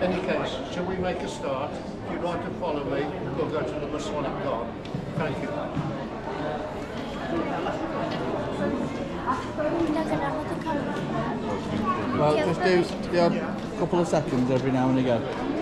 any case, shall we make a start? If you'd like to follow me, we'll go to the Masonic Garden. Thank you. Well, just do a couple of seconds every now and again.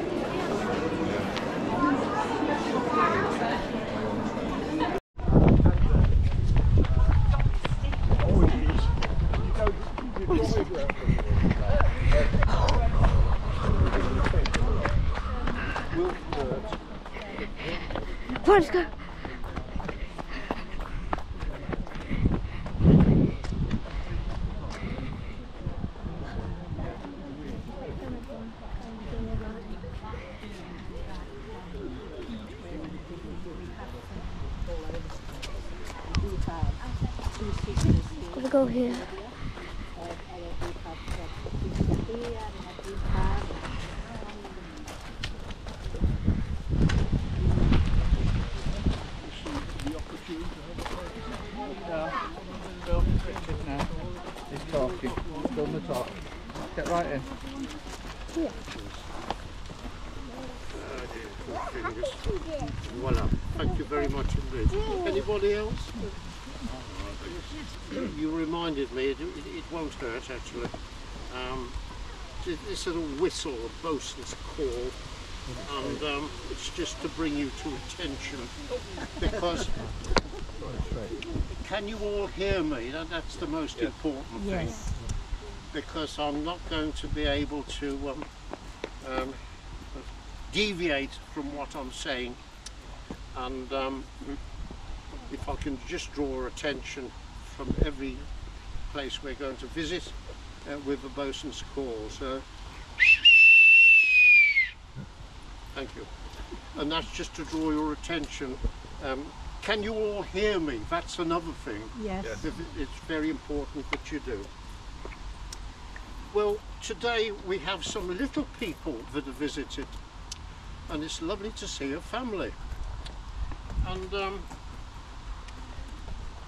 Here. Phil, Richard now. He's talking. He's done the talk. Get right in. Voila. Thank you very much indeed. Anybody else? You reminded me, it, it, it won't hurt actually. Um, th- this little whistle, a bosun's call, and um, it's just to bring you to attention because can you all hear me? That, that's the most important thing. Because I'm not going to be able to um, um, deviate from what I'm saying and um, if I can just draw attention from every place we're going to visit uh, with the bosun's call. So, thank you. And that's just to draw your attention. Um, can you all hear me? That's another thing. Yes. It- It's very important that you do. Well, today we have some little people that have visited, and it's lovely to see a family. And um,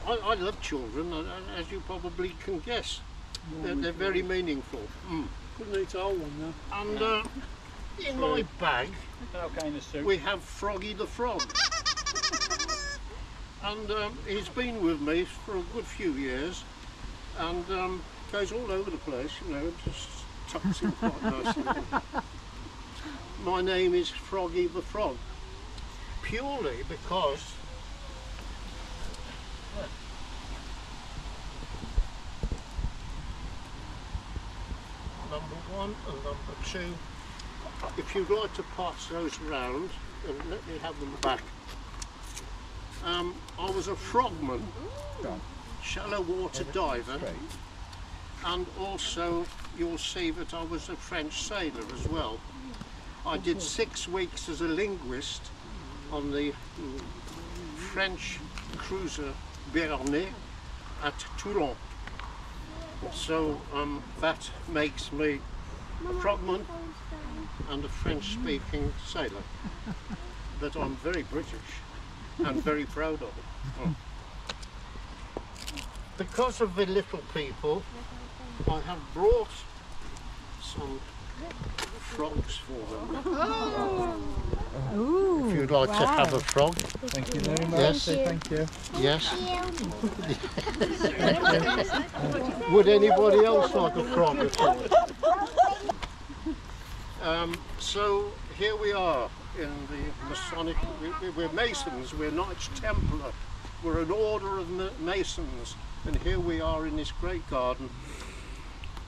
I, I love children, a- a- as you probably can guess. They're, they're very meaningful. Mm. Couldn't eat a whole one though. And uh, in my bag, That kind of soup. we have Froggy the Frog. and um, he's been with me for a good few years and um, goes all over the place, you know, just tucks in quite nicely. My name is Froggy the Frog, purely because number one and number two if you'd like to pass those around, and let me have them back. Um, I was a frogman, shallow water diver, and also you'll see that I was a French sailor as well. I did six weeks as a linguist on the French cruiser Béarnais at Toulon. So um, that makes me a frogman and a French speaking sailor. But I'm very British and very proud of. Because of the little people, I have brought some frogs for them. if you'd like to have a frog, Thank you very much. Yes. Thank you. yes. Would anybody else like a frog at all? Um, so here we are in the Masonic, we- we- we're Masons, we're Knights Templar, we're an order of Ma- Masons, and here we are in this great garden.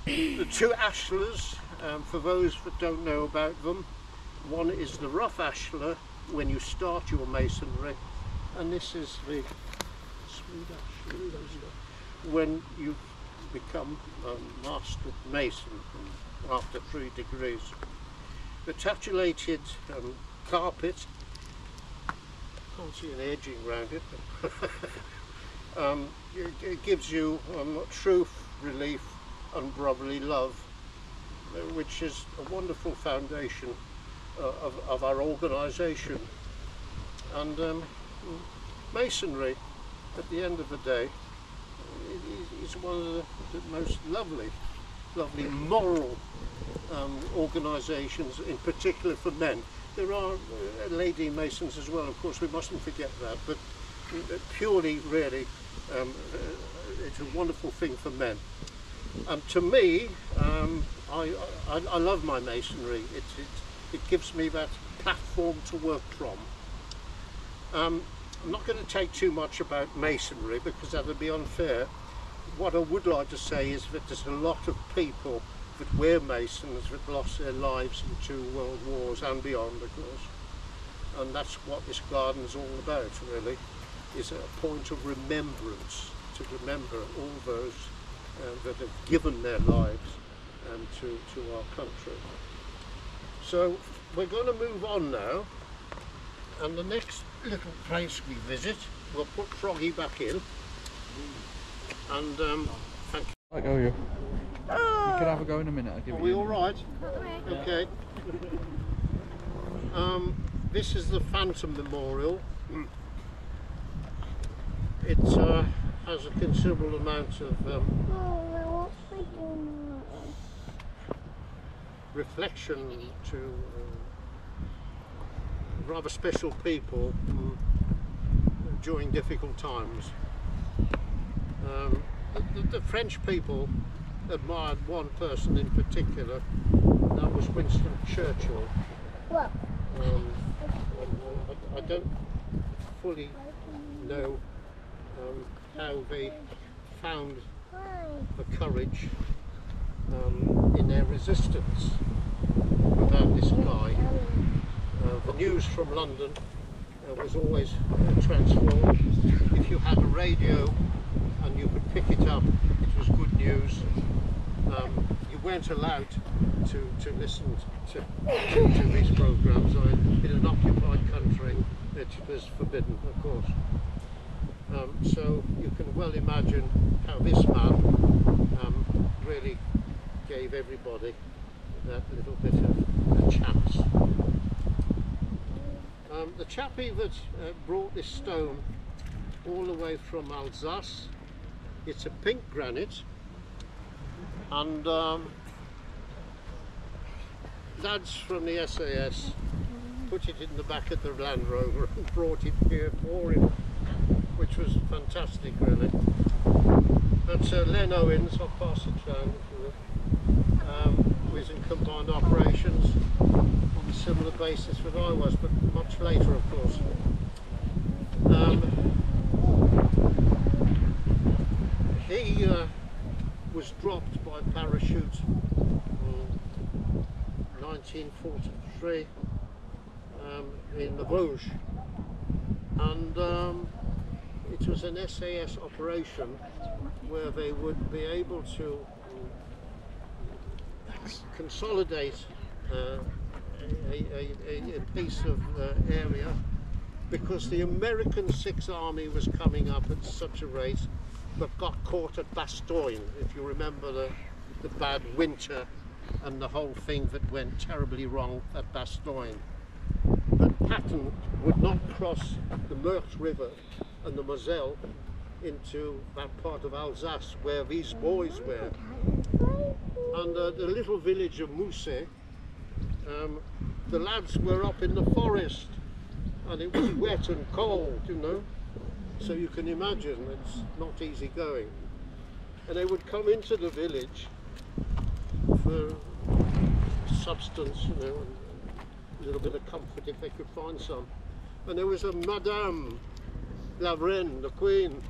The two ashlars, um, for those that don't know about them, one is the rough ashlar when you start your masonry, and this is the smooth ashlar when you become a master mason after three degrees. The tessellated um, carpet, can't see an edging around it, um, it, it gives you um, truth, relief and brotherly love, which is a wonderful foundation of, of our organisation. And um, masonry, at the end of the day, is one of the, the most lovely lovely moral um, organisations, in particular for men. There are uh, lady masons as well, of course, we mustn't forget that, but uh, purely, really, um, uh, it's a wonderful thing for men. Um, to me, um, I, I, I love my masonry. It, it, it gives me that platform to work from. Um, I'm not going to take too much about masonry because that would be unfair. What I would like to say is that there's a lot of people that were masons that lost their lives in two world wars and beyond, of course. And that's what this garden is all about, really, is a point of remembrance to remember all those uh, that have given their lives to, to our country. So we're going to move on now, and the next little place we visit, we'll put Froggy back in, and um, thank you. Right, go you. You can have a go in a minute. I'll give Are we all right? Okay. Um, this is the Phantom Memorial. It uh, has a considerable amount of um, reflection to uh, rather special people mm, during difficult times. Um, the, the, French people admired one person in particular, and that was Winston Churchill. Um, I, I don't fully know um, how they found the courage um, in their resistance without this guy. Uh, the news from London uh, was always uh, transformed. If you had a radio and you could pick it up, it was good news. Um, you weren't allowed to, to listen to, to, to these programs. I, in an occupied country, it was forbidden, of course. Um, so you can well imagine how this man um, really gave everybody that little bit of a chance. Um, the chappie that uh, brought this stone all the way from Alsace, it's a pink granite and um, lads from the SAS put it in the back of the Land Rover and brought it here for him, which was fantastic really. That's uh, Len Owens, I'll pass it um, is in combined operations on a similar basis that I was, but much later of course. Um, he uh, was dropped by parachute in 1943 um, in the Vosges and um, it was an SAS operation where they would be able to consolidate uh, a, a, a, piece of uh, area because the American Sixth Army was coming up at such a rate but got caught at Bastogne, if you remember the, the bad winter and the whole thing that went terribly wrong at Bastogne. But Patton would not cross the Meurthe River and the Moselle into that part of Alsace where these boys were. And uh, the little village of Moussey, um, the lads were up in the forest and it was wet and cold, you know. So you can imagine it's not easy going. And they would come into the village for substance, you know, a little bit of comfort if they could find some. And there was a Madame La Reine, the Queen,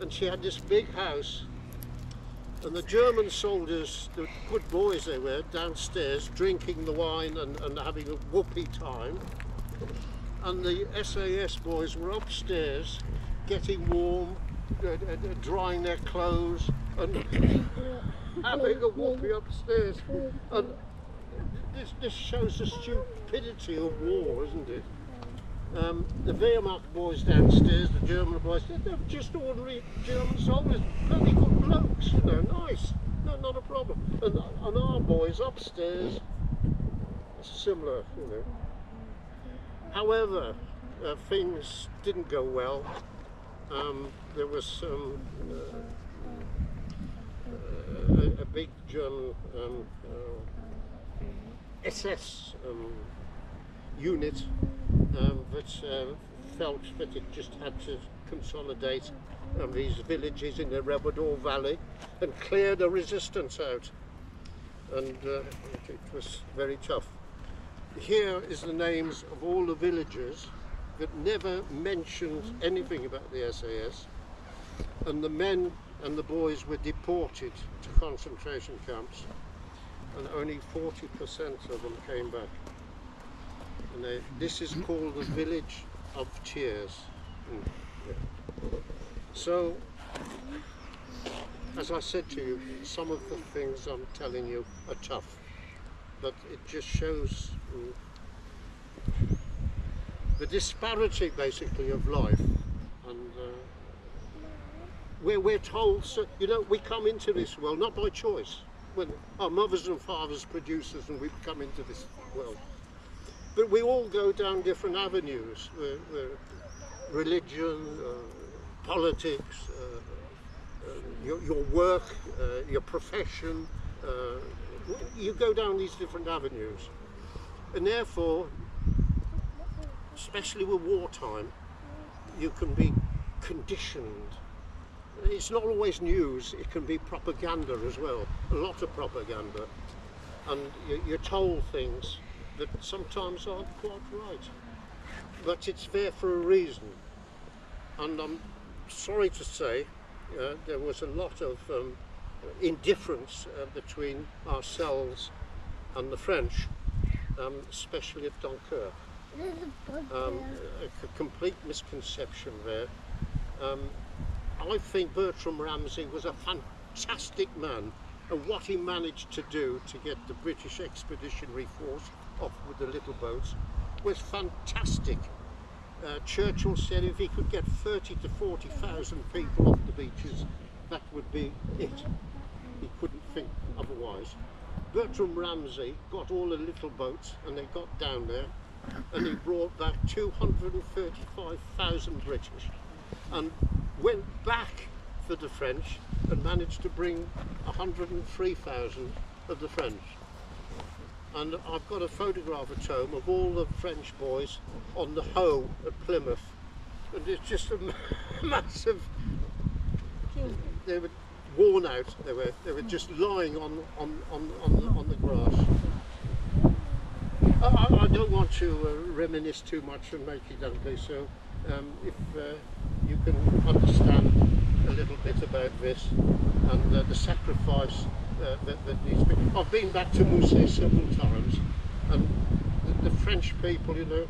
and she had this big house. And the German soldiers, the good boys they were, downstairs drinking the wine and, and having a whoopee time and the SAS boys were upstairs getting warm, uh, uh, drying their clothes and having a whoopee upstairs. And this, this shows the stupidity of war, isn't it? Um, the Wehrmacht boys downstairs, the German boys, they're just ordinary German soldiers, bloody good blokes, you know, nice, no, not a problem. And, and our boys upstairs, it's similar, you know. However, uh, things didn't go well. Um, there was some uh, uh, a big German um, uh, SS um, unit um, that uh, felt that it just had to consolidate um, these villages in the Rabodeau Valley and clear the resistance out. And uh, it, was very tough. Here is the names of all the villagers that never mentioned anything about the SAS. And the men and the boys were deported to concentration camps and only 40% of them came back. This is called the village of tears. Mm. So, as I said to you, some of the things I'm telling you are tough, but it just shows mm, the disparity basically of life and uh, where we're told, so, you know, we come into this world not by choice. When our mothers and fathers produce us and we come into this world. But we all go down different avenues. Where, where religion, uh, politics, uh, uh, your, your work, uh, your profession, uh, you go down these different avenues. And therefore, especially with wartime, you can be conditioned it's not always news, it can be propaganda as well, a lot of propaganda. And you're told things that sometimes aren't quite right. But it's there for a reason. And I'm sorry to say, uh, there was a lot of um, indifference uh, between ourselves and the French, um, especially at Dunkirk. Um, a, complete misconception there. Um, I think Bertram Ramsay was a fantastic man and what he managed to do to get the British Expeditionary Force off with the little boats was fantastic. Uh, Churchill said if he could get 30 to 40,000 people off the beaches, that would be it. He couldn't think otherwise. Bertram Ramsay got all the little boats and they got down there and he brought back 235,000 British. And went back for the French and managed to bring 103,000 of the French. And I've got a photograph at home of all the French boys on the Hoe at Plymouth. And it's just a massive, they were worn out, they were, they were just lying on, on, on, on, the, on the grass. I, I don't want to uh, reminisce too much and make it ugly, so um, if uh, you can understand a little bit about this and uh, the sacrifice uh, that, that needs to be. I've been back to Moussey several times and the, the French people, you know,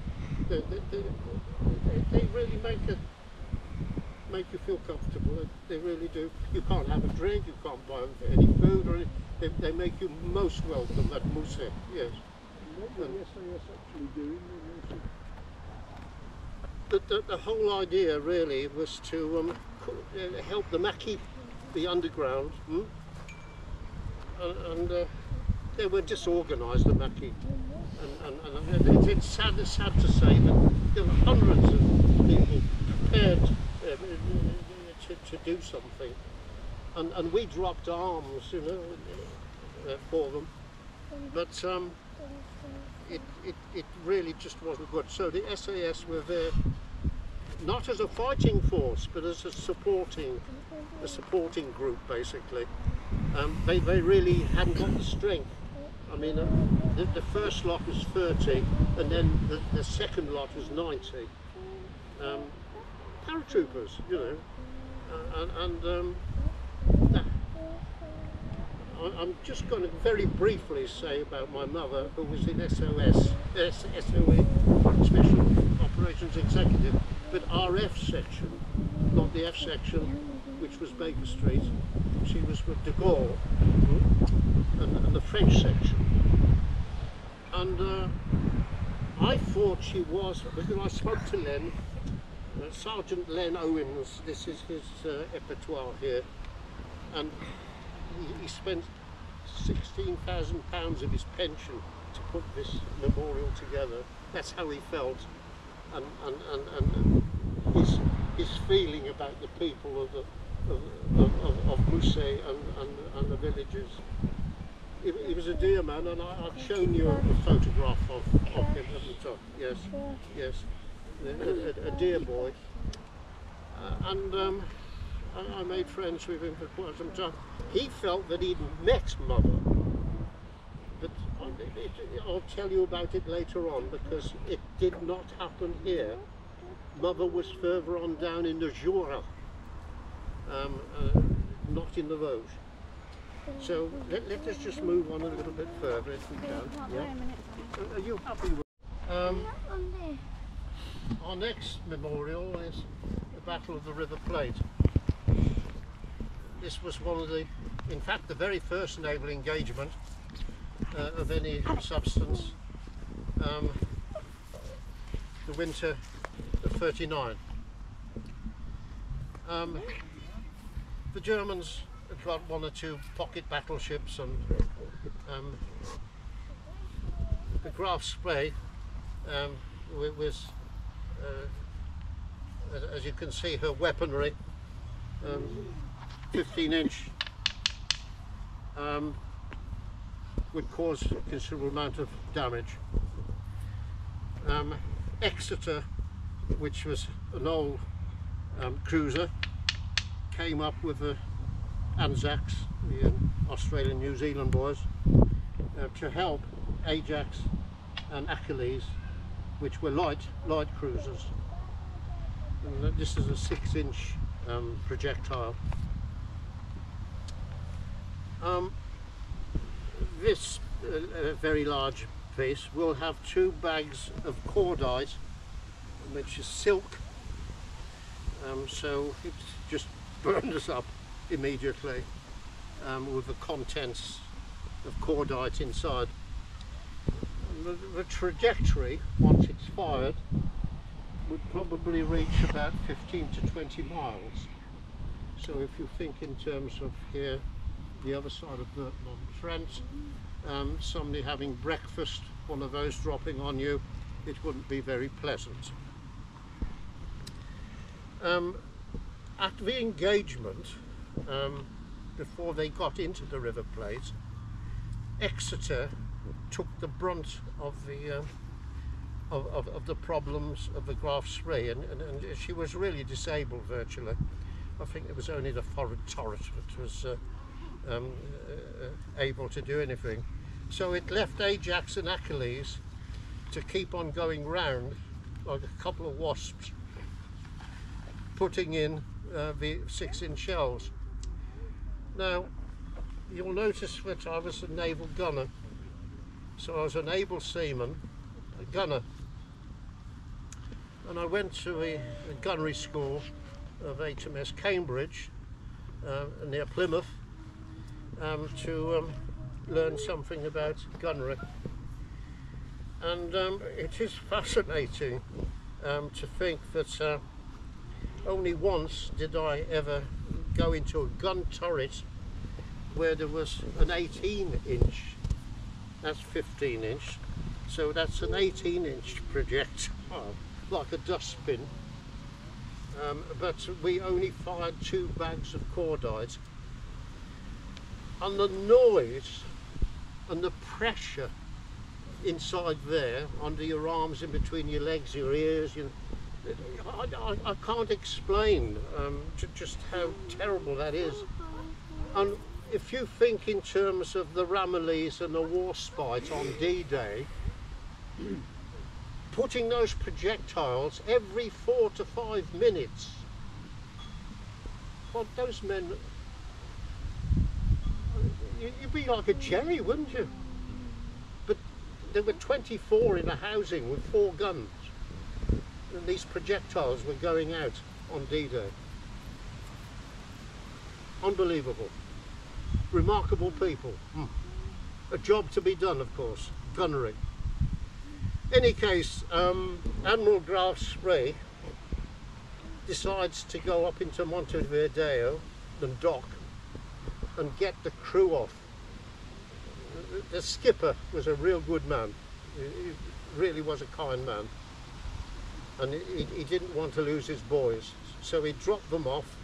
they, they, they, they really make it make you feel comfortable. They really do. You can't have a drink, you can't buy any food or anything. They, they make you most welcome at Moussey, yes. Were the actually doing? the, the, the, whole idea really was to um, uh, help the Maquis, the underground, hmm? And, and uh, they were disorganised, the Maquis. And, and, and it's sad, it's sad to say that there were hundreds of people prepared uh, to, to do something. And, and we dropped arms, you know, uh, for them. But um, it, it, it really just wasn't good. So the SAS were there not as a fighting force, but as a supporting, a supporting group, basically. Um, they, they really hadn't got the strength. I mean, uh, the, the, first lot was 30, and then the, the second lot was 90. Um, paratroopers, you know, uh, and, and um, I'm just going to very briefly say about my mother, who was in SOS, SOE, Special Operations Executive, but RF section, not the F section, which was Baker Street. She was with de Gaulle and, and the French section. And uh, I thought she was, because I spoke to Len, uh, Sergeant Len Owens, this is his uh, repertoire here, and he, he spent £16,000 of his pension to put this memorial together. That's how he felt and, and, and, and his, his feeling about the people of the, of, of, of, of and, and, and the villages. He, he was a dear man, and I, I've shown you a photograph of, of him, at the top, Yes, yes, a, a, a dear boy. Uh, and um, I, I made friends with him for quite some time. He felt that he'd met Mother, but I'll tell you about it later on because it did not happen here. Mother was further on down in the Jura, um, uh, not in the Vosges. So let, let us just move on a little bit further if we can. Yeah? Are you happy with um, Our next memorial is the Battle of the River Plate. This was one of the, in fact, the very first naval engagement uh, of any substance. Um, the winter of 39. Um, the Germans had got one or two pocket battleships and um, the Graf Spee um, was uh, as, as you can see her weaponry um, 15 inch um, would cause a considerable amount of damage. Um, Exeter which was an old um, cruiser came up with the Anzacs the um, Australian New Zealand boys uh, to help Ajax and Achilles which were light light cruisers. And this is a six inch um, projectile. Um, this uh, uh, very large piece will have two bags of cordite which is silk. Um, so it just us up immediately um, with the contents of cordite inside the, the trajectory once it's fired would probably reach about 15 to 20 miles. So if you think in terms of here, the other side of Burton on Trent, um, somebody having breakfast, one of those dropping on you, it wouldn't be very pleasant. Um, at the engagement, um, before they got into the River Plate, Exeter took the brunt of the uh, of, of, of the problems of the Graf Spee and, and, and she was really disabled virtually. I think it was only the forward turret that was uh, um, uh, able to do anything. So it left Ajax and Achilles to keep on going round like a couple of wasps, putting in uh, the six inch shells. Now, you'll notice that I was a naval gunner, so I was an able seaman, a gunner. And I went to a, a gunnery school of HMS Cambridge uh, near Plymouth um, to um, learn something about gunnery. And um, it is fascinating um, to think that uh, only once did I ever go into a gun turret where there was an 18 inch, that's 15 inch, so that's an 18 inch projectile, like a dustbin. Um, but we only fired two bags of cordite. And the noise and the pressure inside there, under your arms, in between your legs, your ears, you I, I, I can't explain um, ju- just how terrible that is. And if you think in terms of the Ramillies and the Warspite on D-Day, putting those projectiles every four to five minutes, well, those men, you- you'd be like a jerry, wouldn't you? But there were 24 in a housing with four guns, these projectiles were going out on D-Day. Unbelievable. Remarkable people. A job to be done, of course, gunnery. Any case, um, Admiral Graf Spee decides to go up into Montevideo and dock and get the crew off. The- The skipper was a real good man. He really was a kind man. And he, he didn't want to lose his boys. So he dropped them off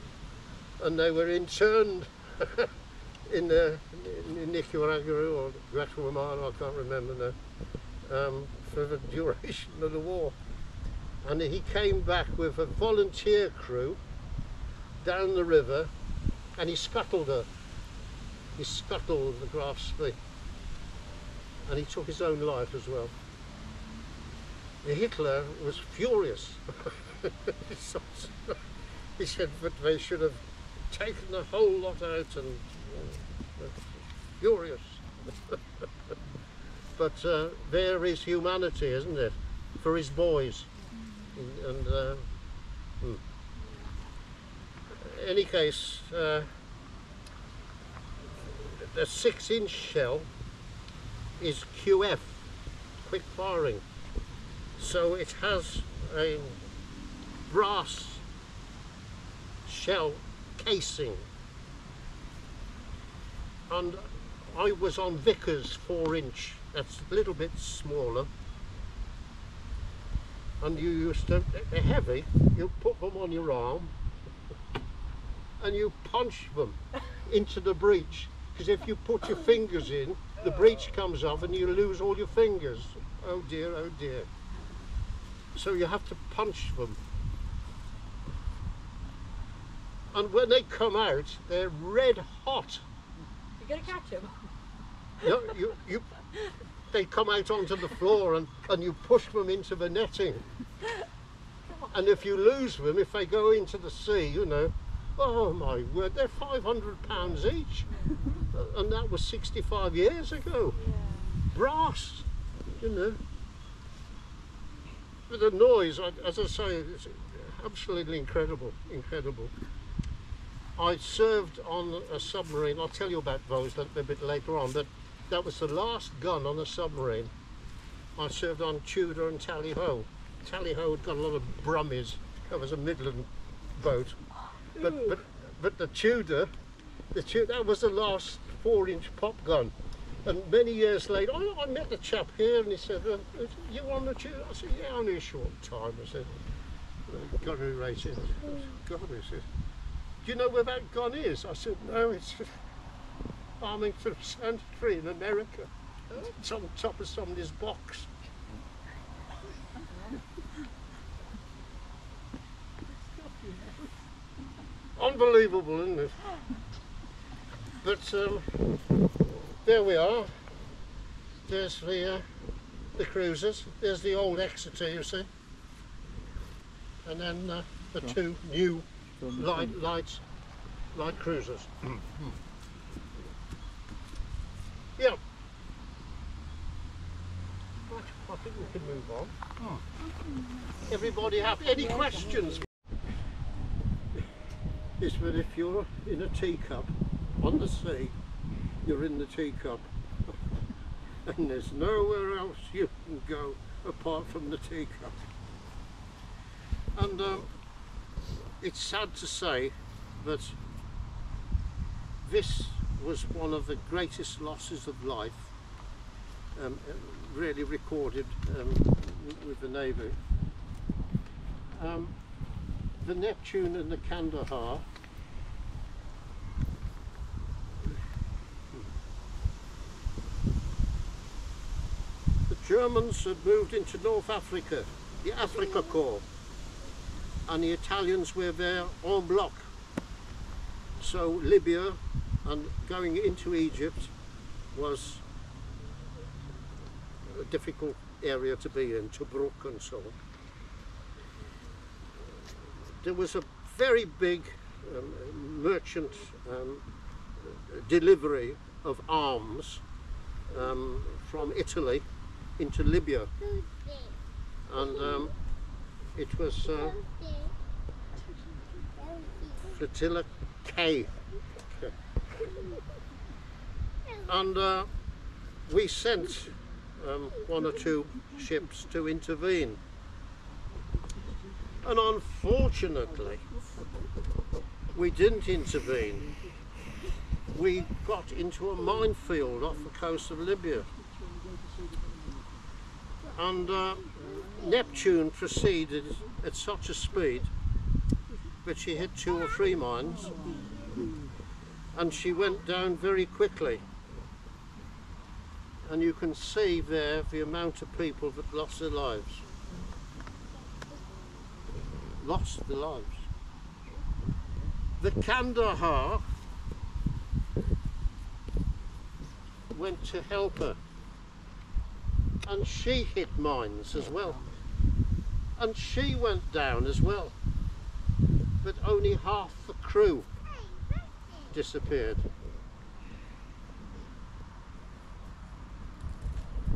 and they were interned in, uh, in Nicaragua or Guatemala, I can't remember now, um, for the duration of the war. And he came back with a volunteer crew down the river and he scuttled her. He scuttled the Graf Spee. And he took his own life as well. Hitler was furious. he said that they should have taken the whole lot out and uh, furious. but uh, there is humanity, isn't it, for his boys. And uh, hmm. any case, uh, the six-inch shell is QF, quick firing. So it has a brass shell casing. And I was on Vickers four inch, that's a little bit smaller. And you used to, they're heavy, you put them on your arm and you punch them into the breech. Because if you put your fingers in, the breech comes off and you lose all your fingers. Oh dear, oh dear. So you have to punch them. And when they come out, they're red hot. You're gonna catch them. You, you, you, they come out onto the floor and, and you push them into the netting. And if you lose them, if they go into the sea, you know, oh my word, they're 500 pounds each. and that was 65 years ago. Brass, you know. But the noise, as I say, it's absolutely incredible, incredible. I served on a submarine, I'll tell you about those a little bit later on, but that was the last gun on a submarine. I served on Tudor and Tally Ho. Tally Ho had got a lot of Brummies, that was a Midland boat. But, but, but the Tudor, the Tudor, that was the last four inch pop gun. And many years later, I, I met the chap here and he said, uh, you on the Tudor? I said, yeah, only a short time. I said, "Uh, gunnery racing. I God, he said, do you know where that gun is? I said, no, it's Arlington Cemetery in America. It's on top of somebody's box. Unbelievable, isn't it? But um, there we are. There's the uh, the cruisers. There's the old Exeter, you see, and then uh, the two new light lights, light cruisers. yeah. I think we can move on. Everybody have any questions? Is that if you're in a teacup on the sea, you're in the teacup, and there's nowhere else you can go apart from the teacup. And um, it's sad to say that this was one of the greatest losses of life um, really recorded um, with the Navy. Um, the Neptune and the Kandahar Germans had moved into North Africa, the Africa Corps, and the Italians were there en bloc. So Libya and going into Egypt was a difficult area to be in, Tobruk and so on. There was a very big um, merchant um, delivery of arms um, from Italy into Libya, and um, it was uh, Flotilla K. And uh, we sent um, one or two ships to intervene. And unfortunately, we didn't intervene. We got into a minefield off the coast of Libya. And uh, Neptune proceeded at such a speed but she hit two or three mines, and she went down very quickly. And you can see there the amount of people that lost their lives. Lost their lives. The Kandahar went to help her. And she hit mines as well. And she went down as well. But only half the crew disappeared.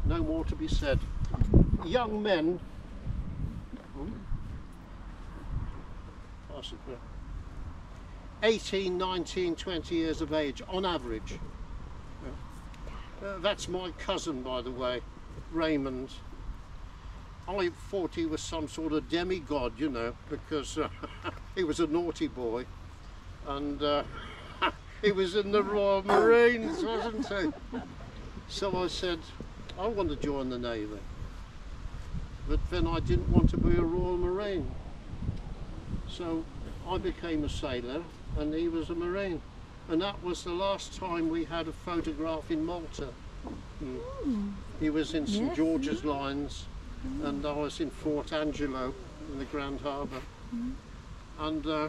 No more to be said. Young men. Pass 18, 19, 20 years of age on average. Uh, that's my cousin, by the way, Raymond. I thought he was some sort of demigod, you know, because uh, he was a naughty boy. And uh, he was in the Royal Marines, wasn't he? So I said, I want to join the Navy. But then I didn't want to be a Royal Marine. So I became a sailor and he was a Marine. And that was the last time we had a photograph in Malta. Mm. He was in St Yes. George's Lines and I was in Fort Angelo in the Grand Harbour. And uh,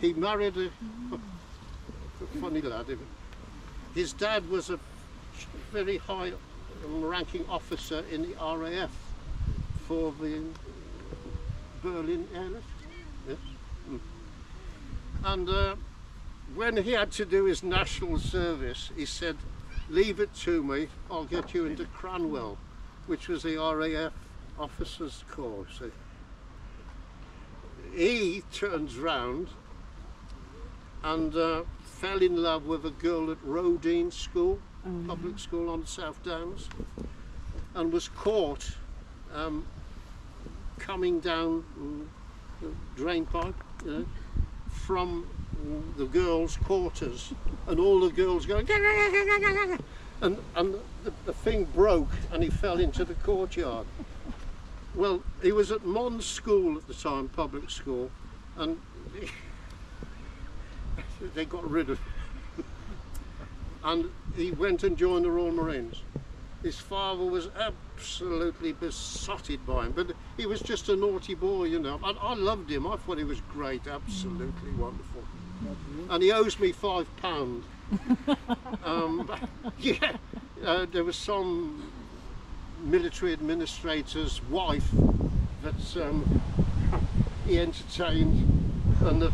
he married a, a funny lad. His dad was a very high ranking officer in the RAF for the Berlin airlift. Yes. Mm. And uh, when he had to do his national service, he said, leave it to me, I'll get you into Cranwell, which was the RAF officers course. He turns round and uh, fell in love with a girl at Roedean School, public school on South Downs, and was caught um, coming down mm, the drain pipe, you know, from the girls' quarters, and all the girls going, and, and the, the thing broke, and he fell into the courtyard. Well, he was at Mons School at the time, public school, and they got rid of him. and he went and joined the Royal Marines. His father was absolutely besotted by him, but he was just a naughty boy, you know. I, I loved him. I thought he was great, absolutely wonderful. And he owes me five pound. um, yeah, uh, there was some military administrator's wife that um, he entertained, and the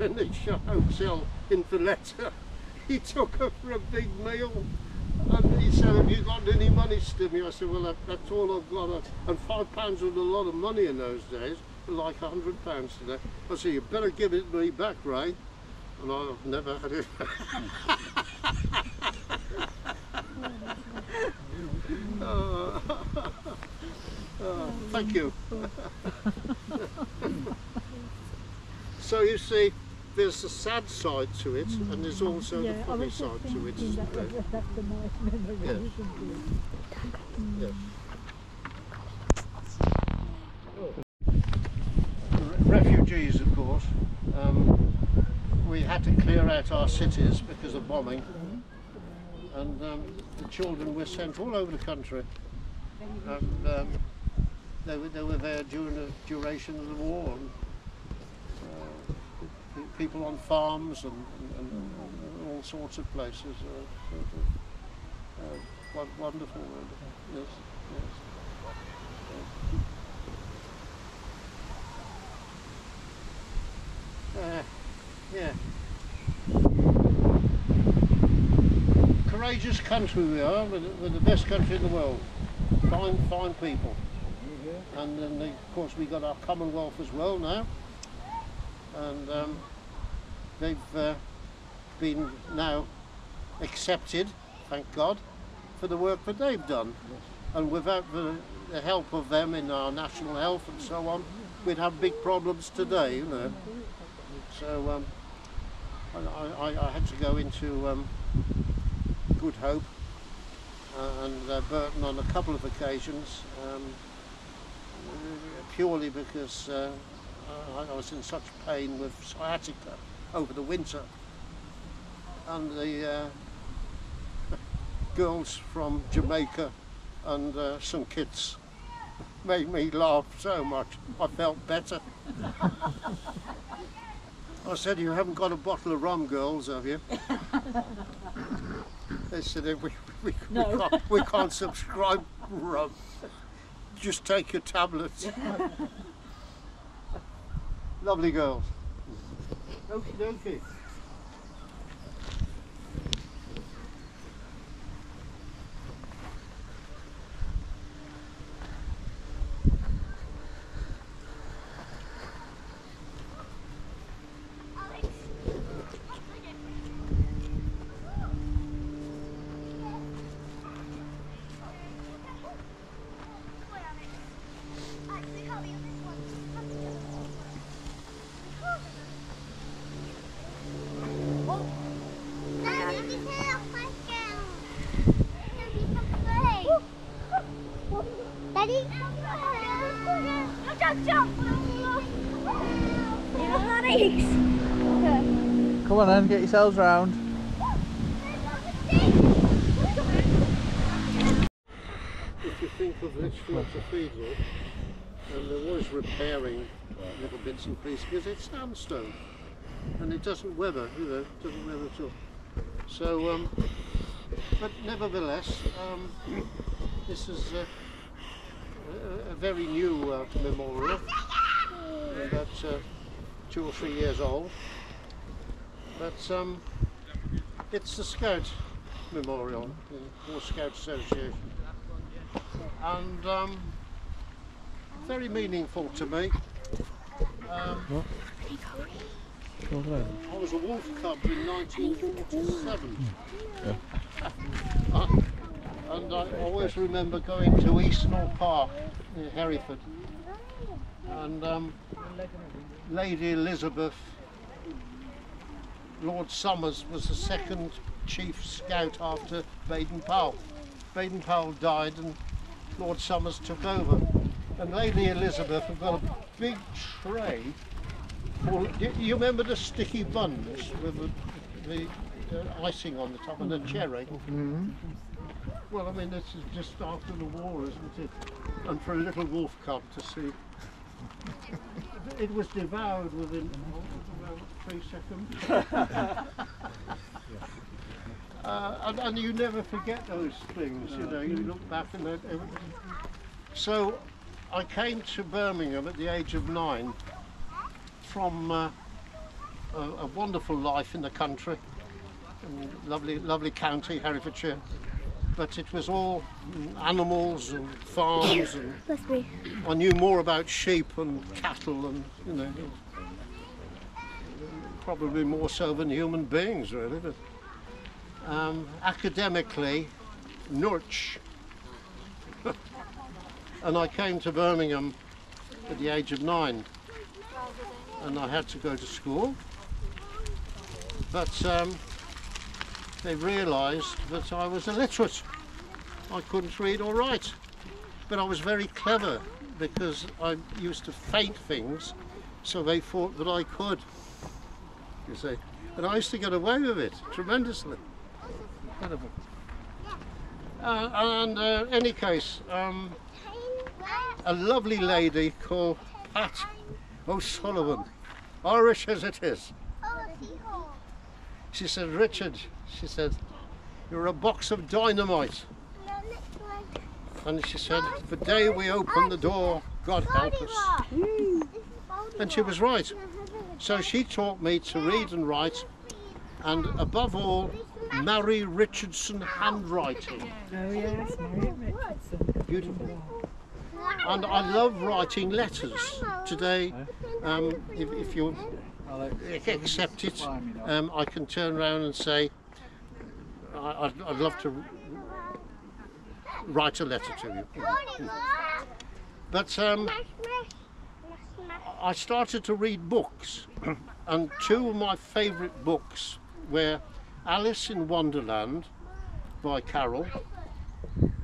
in the hotel in Valletta, he took her for a big meal. And he said, have you got any money, Stimmy? I said, well, that, that's all I've got. And five pounds was a lot of money in those days, like a hundred pounds today. I said, you better give it me back, Ray. And I've never had it. Uh, uh, thank you. so you see, there's a sad side to it, and there's also the funny side to it. isn't there? that's a nice memory, Yes. isn't it? Yes. Re- Refugees, of course. Um, we had to clear out our cities because of bombing, and um, the children were sent all over the country. And um, they, were, they were there during the duration of the war. And, pe- people on farms and, and, and, and all sorts of places. Uh, sort of, uh, wonderful, wonderful. Yes, yes. Uh, yeah. Courageous country we are. We're the, we're the best country in the world. Fine, fine people. And then, the, of course, we got our Commonwealth as well now. And um, they've uh, been now accepted, thank God, for the work that they've done. And without the, the help of them in our national health and so on, we'd have big problems today, you know. So um, I, I, I had to go into um, Good Hope uh, and uh, Burton on a couple of occasions, um, purely because uh, uh, I was in such pain with sciatica over the winter. And the uh, girls from Jamaica and uh, St Kitts made me laugh so much. I felt better. I said, you haven't got a bottle of rum, girls, have you? they said, we, we, No. we, can't, we can't subscribe rum. Just take your tablets. Lovely girls. Okie dokie. Yourselves round. If you think of Lichfield Cathedral, and they're always repairing little bits and pieces because it's sandstone and it doesn't weather, you know, it doesn't weather at all. So, um, but nevertheless, um, this is a, a very new uh, memorial, about uh, two or three years old. But um, it's the Scout Memorial, the War Scout Association and um, very meaningful to me. Um, I was a wolf cub in 1947. Uh, and I always remember going to Eastnor Park in Hereford. And um, Lady Elizabeth, Lord Somers was the second chief scout after Baden Powell. Baden Powell died and Lord Somers took over. And Lady Elizabeth had got a big tray full. You remember the sticky buns with the, the uh, icing on the top and the cherry? Well, I mean, this is just after the war, isn't it? And for a little wolf cub to see. It was devoured within three seconds. Uh, and, and you never forget those things, you know, you look back and. So I came to Birmingham at the age of nine from uh, a, a wonderful life in the country, and lovely, lovely county, Herefordshire. But it was all animals and farms, and I knew more about sheep and cattle, and you know, probably more so than human beings, really. But um, academically, Nurch. and I came to Birmingham at the age of nine, and I had to go to school. But um, they realised that I was illiterate. I couldn't read or write, but I was very clever because I used to feint things, so they thought that I could. You see, and I used to get away with it tremendously. Incredible. Uh, and uh, any case, um, a lovely lady called Pat O'Sullivan, Irish as it is. She said, Richard, she said, you're a box of dynamite. And she said, the day we open the door, God help us. And she was right. So she taught me to read and write, and above all, Marion Richardson handwriting. Oh yes, Marion Richardson. Beautiful. And I love writing letters. Today, um, if, if you accept it, Fine, you know. um, I can turn around and say, I, I'd, I'd love to write a letter to you. But um, I started to read books, and two of my favourite books were Alice in Wonderland by Carroll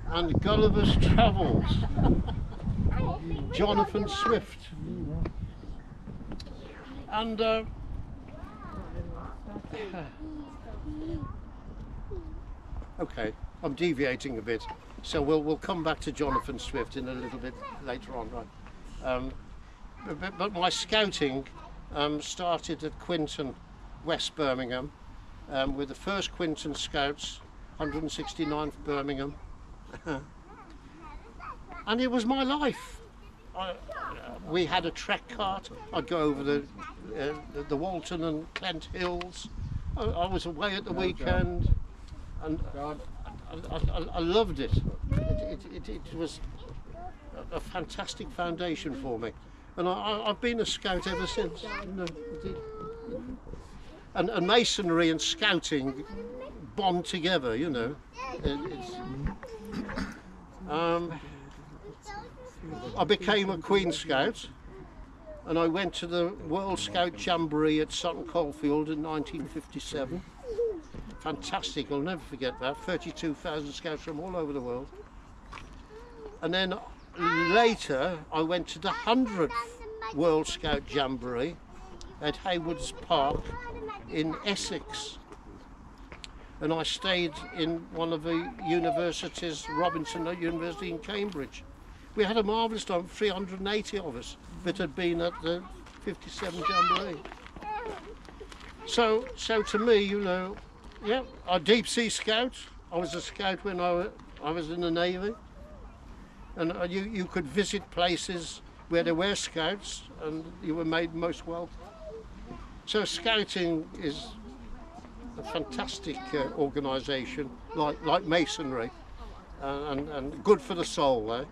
and Gulliver's Travels, Jonathan Swift. And uh, okay, I'm deviating a bit, so we'll we'll come back to Jonathan Swift in a little bit later on, right? Um, but, but my scouting um, started at Quinton, West Birmingham, um, with the first Quinton Scouts, 169th Birmingham, and it was my life. I, uh, we had a trek cart. I'd go over the uh, the, Walton and Clent Hills. I, I was away at the weekend, and I, I, I, loved it. It, it, it. it was a fantastic foundation for me, and I, I've been a scout ever since. You know, it- it- and, and masonry and scouting bond together. You know, It- it's. Um, I became a Queen Scout and I went to the World Scout Jamboree at Sutton Coldfield in 1957. Fantastic, I'll never forget that. 32,000 scouts from all over the world. And then later I went to the 100th World Scout Jamboree at Hylands Park in Essex. And I stayed in one of the universities, Robinson University in Cambridge. We had a marvellous time, 380 of us that had been at the 57 Jamboree. So, so to me, you know, yeah, a deep sea scout. I was a scout when I, I was in the Navy. And uh, you, you could visit places where there were scouts and you were made most welcome. So scouting is a fantastic uh, organisation, like, like masonry, uh, and, and good for the soul, eh?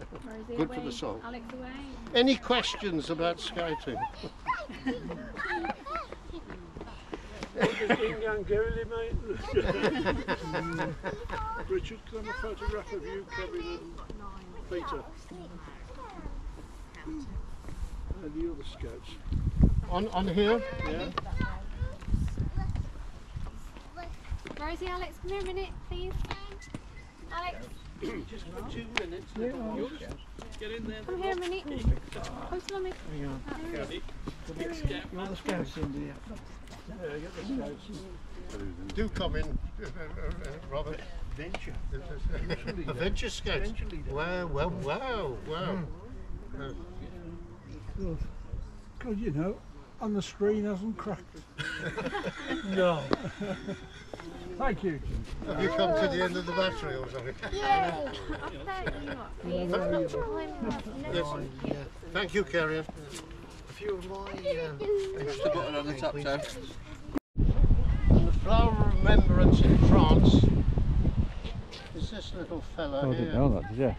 Good for the soul. Alex away. Any questions about scouting? Young Gary, mate. Richard, can I have a photograph of you, Kevin and Peter? And the other scouts. On, on here? Yeah. Rosie, Alex, come here a minute, please. Alex, Just for two minutes. Yeah. Get in there. come here a minute. Come to mummy. You're the scouts in the Yeah, get the scouts. Do come in, Robert. Venture. A venture scout. Wow, wow, wow, wow. Uh, Because, you know, on the screen hasn't cracked. no. Thank you. Have you come to the end of the battery or something? Yay! Yes. Thank you, Carrion. A few of my uh, extra button on the top toe. The flower of remembrance in France is this little fella Oh, I didn't know that, did you?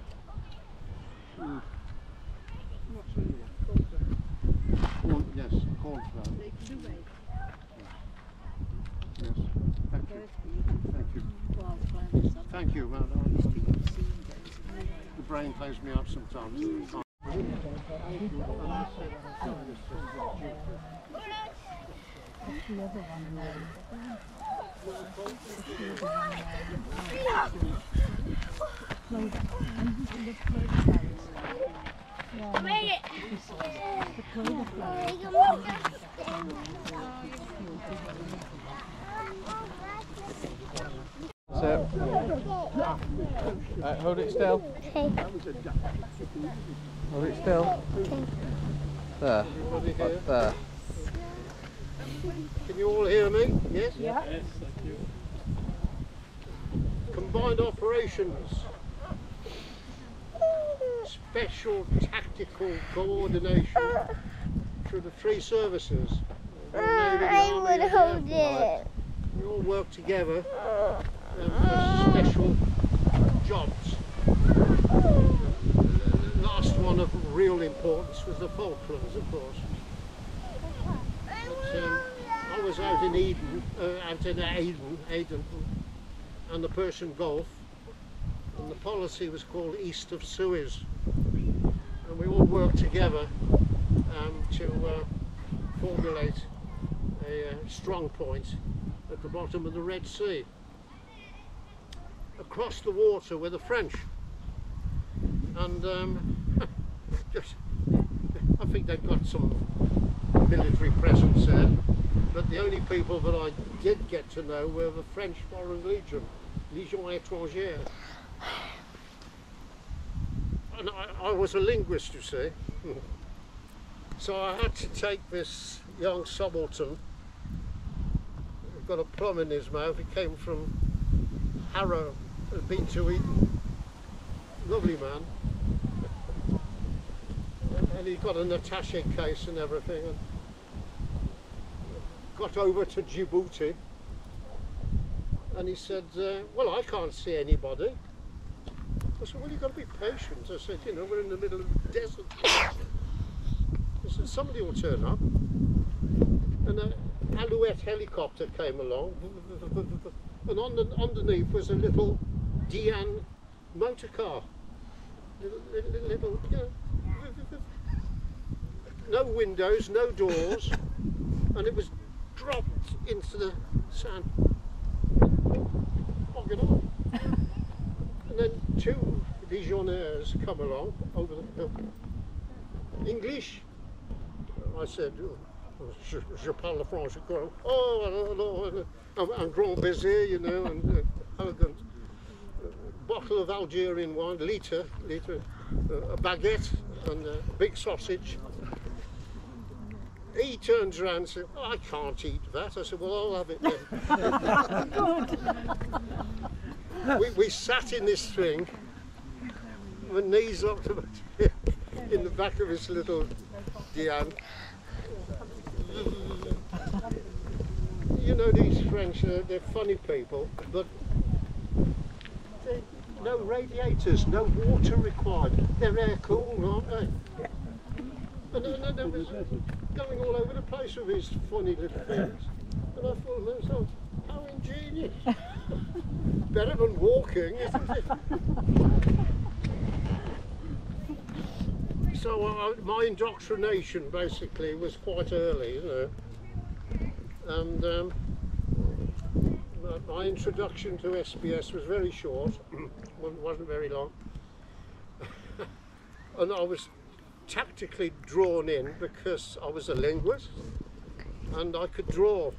Corn, yes, cornflower. Yes. Thank you. Thank you. Thank you, man. The brain plays me up sometimes. So, uh, hold it still. Hold it still. There. Everybody here? Right there. Can you all hear me? Yes? Yeah. Combined operations. Special tactical coordination through the three services. Navy, I Army, would and hold Air Force. it. We all work together uh, for special jobs. The last one of real importance was the Falklands, of course. But, um, I was out in Eden, uh, out in Aden, Aden, and the Persian Gulf, and the policy was called East of Suez, and we all worked together um, to uh, formulate a uh, strong point at the bottom of the Red Sea. Across the water were the French, and um, just I think they've got some military presence there. But the only people that I did get to know were the French Foreign Legion, Légion étrangère. And I, I was a linguist, you see. So I had to take this young subaltern, who got a plum in his mouth, he came from Harrow, had been to Eton. Lovely man. And he got an attache case and everything. And got over to Djibouti. And he said, uh, well, I can't see anybody. I said, well, you've got to be patient. I said, you know, we're in the middle of the desert. I said, somebody will turn up. And an Alouette helicopter came along. And on the, underneath was a little Dyane motor car. Little, little, little you know, no windows, no doors. And it was dropped into the sand. It on. Two legionnaires come along over the hill. English? I said, oh, je, je parle français. Oh, no, I'm, I'm grand baiser, you know, and uh, elegant. Uh, bottle of Algerian wine, litre, litre, uh, a baguette and a big sausage. He turns around and says, oh, I can't eat that. I said, well, I'll have it then. we, we sat in this thing, my knees to my in the back of this little Dyane. You know these French, uh, they're funny people, but no radiators, no water required. They're air cooled, aren't they? And then and was going all over the place with these funny little things. And I thought to myself, how ingenious. Better than walking, isn't it? So uh, my indoctrination basically was quite early, you know. And um, my- introduction to SBS was very short, wa- wasn't very long. and I was tactically drawn in because I was a linguist and I could draw.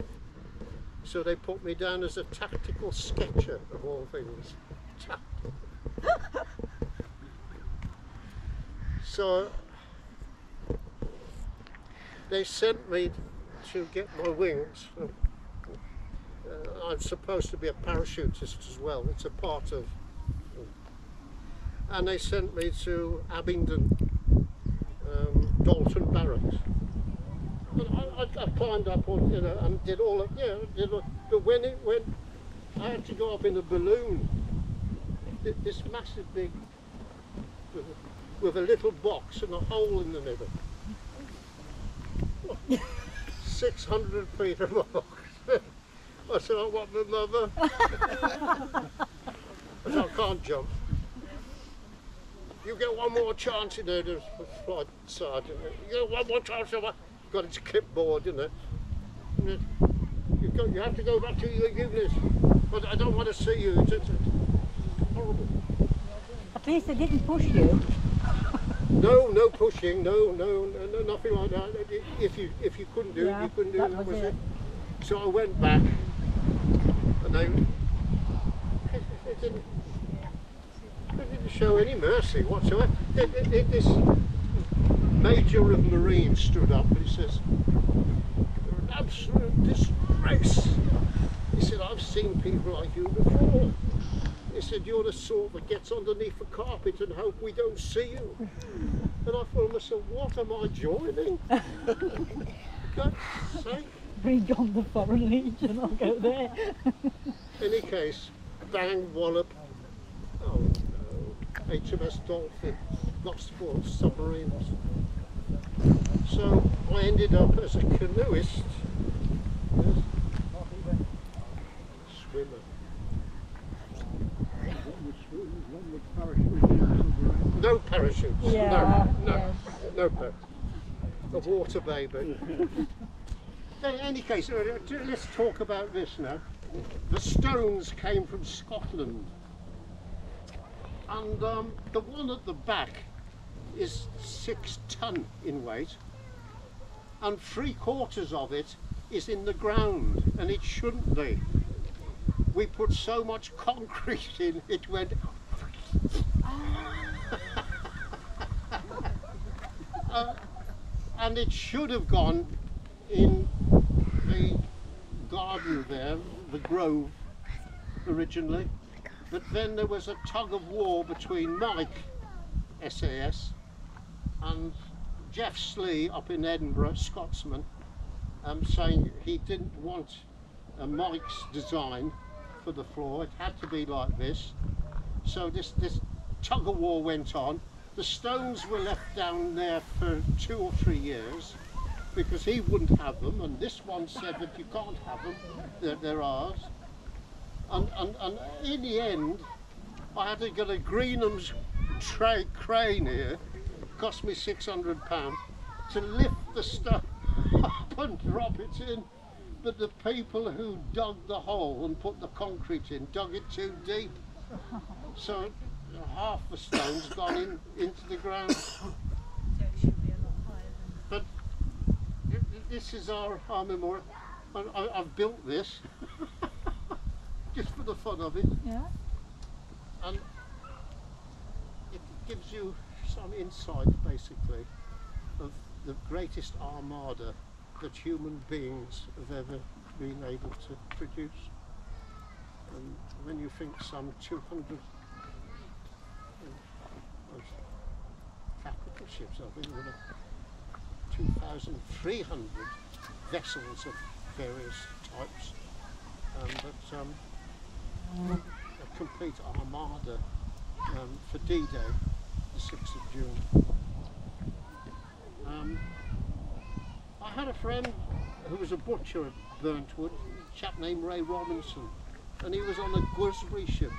So they put me down as a tactical sketcher of all things. So they sent me to get my wings. Uh, I'm supposed to be a parachutist as well. It's a part of. And they sent me to Abingdon, um, Dalton Barracks. I, I, I climbed up on, you know, and did all of, yeah, did all, but when it went, I had to go up in a balloon. This massive big, with a, little box and a hole in the middle. 600 feet of box. I said, I want my mother. I said, I can't jump. You get one more chance, you know, the flight sergeant. You get one more chance, you know, got his clipboard, you know. And then You, go, you have to go back to your unit. But I don't want to see you. It's, it's horrible. At least they didn't push you. No, no pushing, no, no, no, no, nothing like that. If you if you couldn't do it, you couldn't do that it. Was it. it. So I went back, and they, they didn't, they didn't show any mercy whatsoever. They- This major of Marines stood up and he says, "You're an absolute disgrace." He said, "I've seen people like you before." He said, "You're the sort that gets underneath the carpet and hope we don't see you." And I thought to myself, "What am I joining?" God's sake. Bring on the Foreign Legion, I'll go there. any case, bang, wallop. Oh HMS Dolphin, lost four submarines. So I ended up as a canoeist, yes, swimmer. No parachutes. Yeah, no, no, yes. no par- A water baby. In any case, uh, let's talk about this now. The stones came from Scotland. And um, the one at the back is six ton in weight. and three quarters of it is in the ground, and it shouldn't be. We put so much concrete in, it went. Uh, and it should have gone in the garden there, the grove, originally. But then there was a tug of war between Mike, SAS, and Jeff Slee up in Edinburgh, Scotsman, um, saying he didn't want a Mike's design for the floor. It had to be like this. So this, this tug of war went on. The stones were left down there for two or three years because he wouldn't have them, and this one said that you can't have them, they're, they're ours. And, and, and in the end, I had to get a Greenham's tra- crane here, cost me £600 to lift the stuff up and drop it in. But the people who dug the hole and put the concrete in dug it too deep. So half the stone's gone in into the ground. But i- i- this is our, our memorial. And I, I've built this just for the fun of it. Yeah. And it gives you some insight basically of the greatest armada that human beings have ever been able to produce. And when you think some 200 uh, capital ships, I think there were 2,300 vessels of various types, um, but um, a complete armada um, for D-Day, the 6th of June. Um, I had a friend who was a butcher at Burntwood, a chap named Ray Robinson, and he was on a gooseberry ship.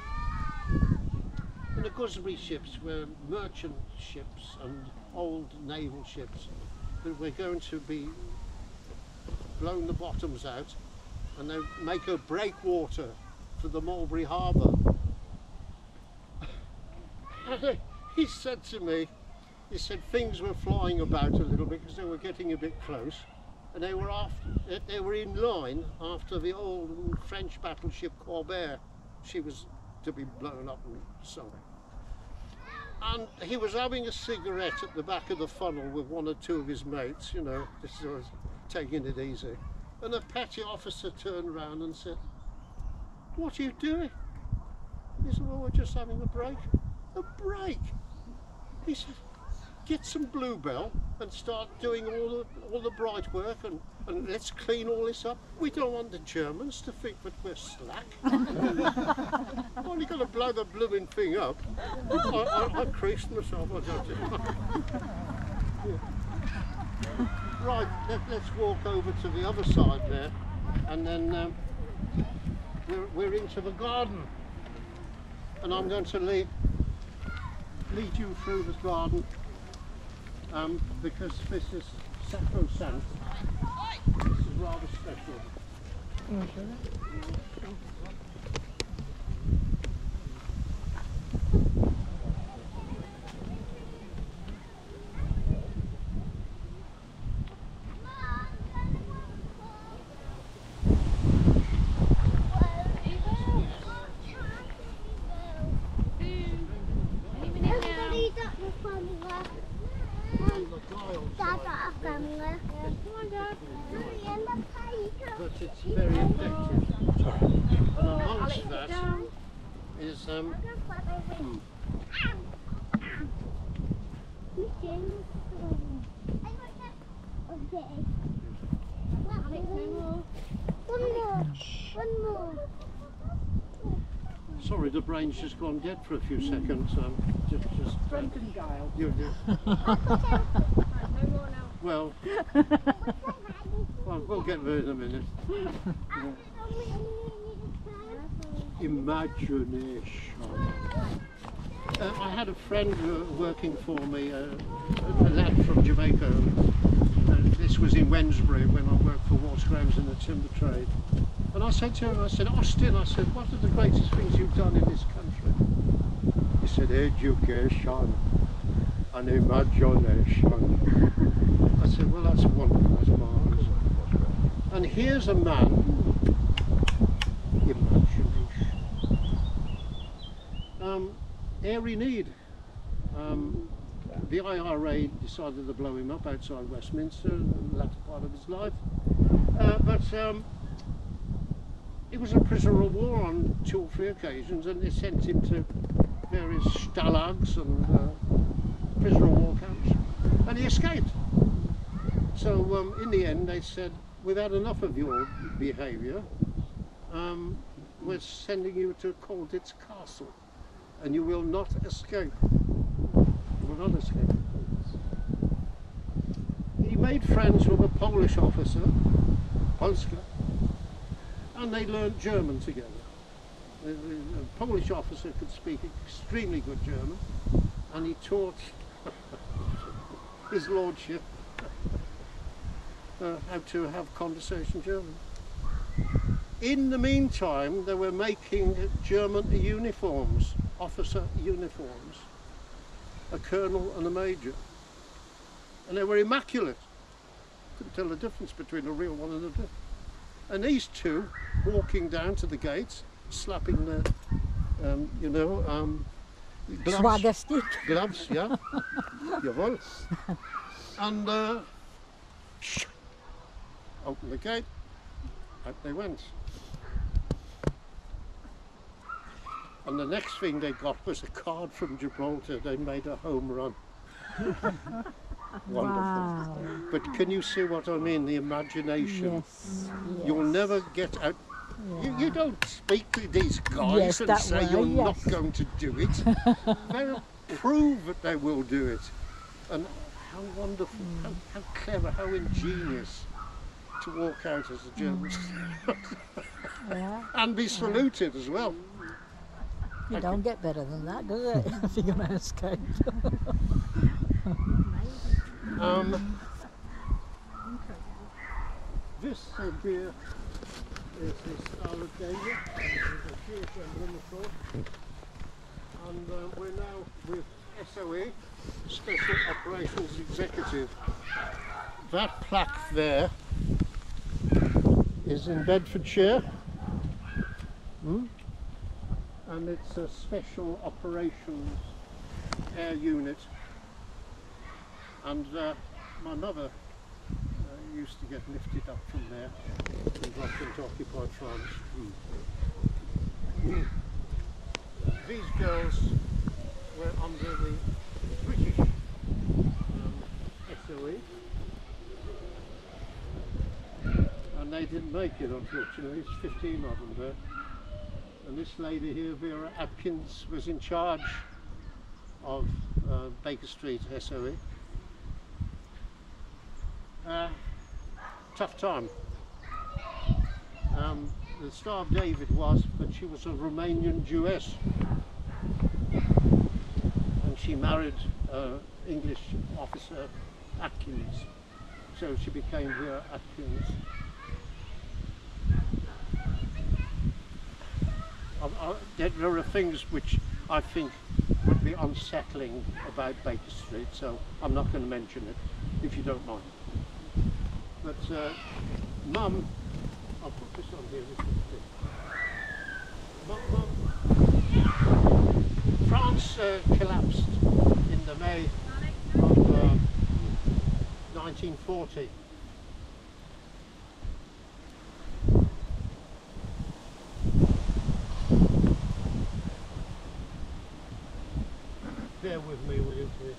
And the gooseberry ships were merchant ships and old naval ships that were going to be blown the bottoms out and they make a breakwater for the Mulberry Harbour. He said to me, he said things were flying about a little bit because they were getting a bit close and they were after, they were in line after the old French battleship Courbet. She was to be blown up and sunk. And he was having a cigarette at the back of the funnel with one or two of his mates, you know, just sort of taking it easy. And a petty officer turned round and said, What are you doing? He said, Well, we're just having a break. A break? He said, Get some bluebell and start doing all the all the bright work and, and let's clean all this up. We don't want the Germans to think that we're slack. Only got to blow the blooming thing up. I, I, I creased myself, I don't Yeah. Right, let, let's walk over to the other side there and then um, we're, we're into the garden. And I'm going to lead, lead you through this garden um, because this is sacrosanct. This is rather special it's very effective. And amongst that is um, hmm, One more. One more. sorry, the brain's just gone dead for a few seconds. Um, just, just uh, you, you, well, well, we'll get there in a minute. Imagination. Uh, I had a friend uh, working for me, uh, a lad from Jamaica. And this was in Wednesbury when I worked for Walsgraves in the timber trade. And I said to him, I said, Austin, I said, what are the greatest things you've done in this country? He said, education and imagination. I said, well, that's wonderful, that's. And here's a man, imagination, um, Airey Neave. Um, the IRA decided to blow him up outside Westminster in the latter part of his life. Uh, but um, he was a prisoner of war on two or three occasions and they sent him to various stalags and uh, prisoner of war camps and he escaped. So um, in the end they said, we've had enough of your behaviour, um, we're sending you to Colditz Castle and you will not escape. You will not escape. He made friends with a Polish officer, Polska, and they learnt German together. The, the, the Polish officer could speak extremely good German, and he taught his lordship uh, how to have conversation German. In the meantime, they were making German uniforms, officer uniforms, a colonel and a major, and they were immaculate. Couldn't tell the difference between a real one and a different. And these two walking down to the gates, slapping their, um, you know, um, gloves, gloves, yeah, jawohl. And uh, open the gate, out they went. And the next thing they got was a card from Gibraltar. They made a home run. Wonderful. Wow. But can you see what I mean? The imagination. Yes. You'll never get out. You, you don't speak to these guys Yes, and say way, you're not going to do it. They'll prove that they will do it. And how wonderful, Mm. how, how clever, how ingenious to walk out as a German Mm. Yeah. and be saluted as well. You don't get better than that, does it? if you're going to escape. Um, this uh, beer is the Star of David. There's a Jewish emblem, of course. And uh, we're now with SOE, Special Operations Executive. That plaque there is in Bedfordshire. Hmm? And it's a Special Operations Air Unit and uh, my mother uh, used to get lifted up from there and dropped into occupied France. Mm. These girls were under the British um, SOE and they didn't make it unfortunately, there's 15 of them there. And this lady here, Vera Atkins, was in charge of uh, Baker Street SOE. Uh, tough time. Um, the Star of David was, but she was a Romanian Jewess. And she married uh, English officer Atkins. So she became Vera Atkins. There, are things which I think would be unsettling about Baker Street, so I'm not going to mention it, if you don't mind. But uh, Mum, I'll put this on here. Mum, Mum, France uh, collapsed in the May of uh, 1940. Bear with me, will you please?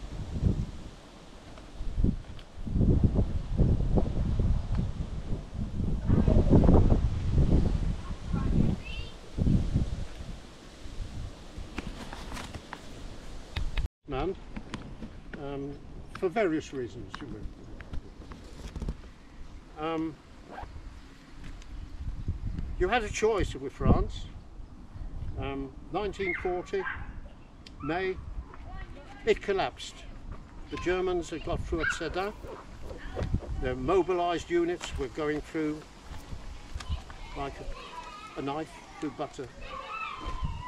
man, um, for various reasons. You will. Um, you had a choice with France. Um, 1940, May, it collapsed. The Germans had got through at Sedan. Their mobilised units were going through like a, a knife through butter.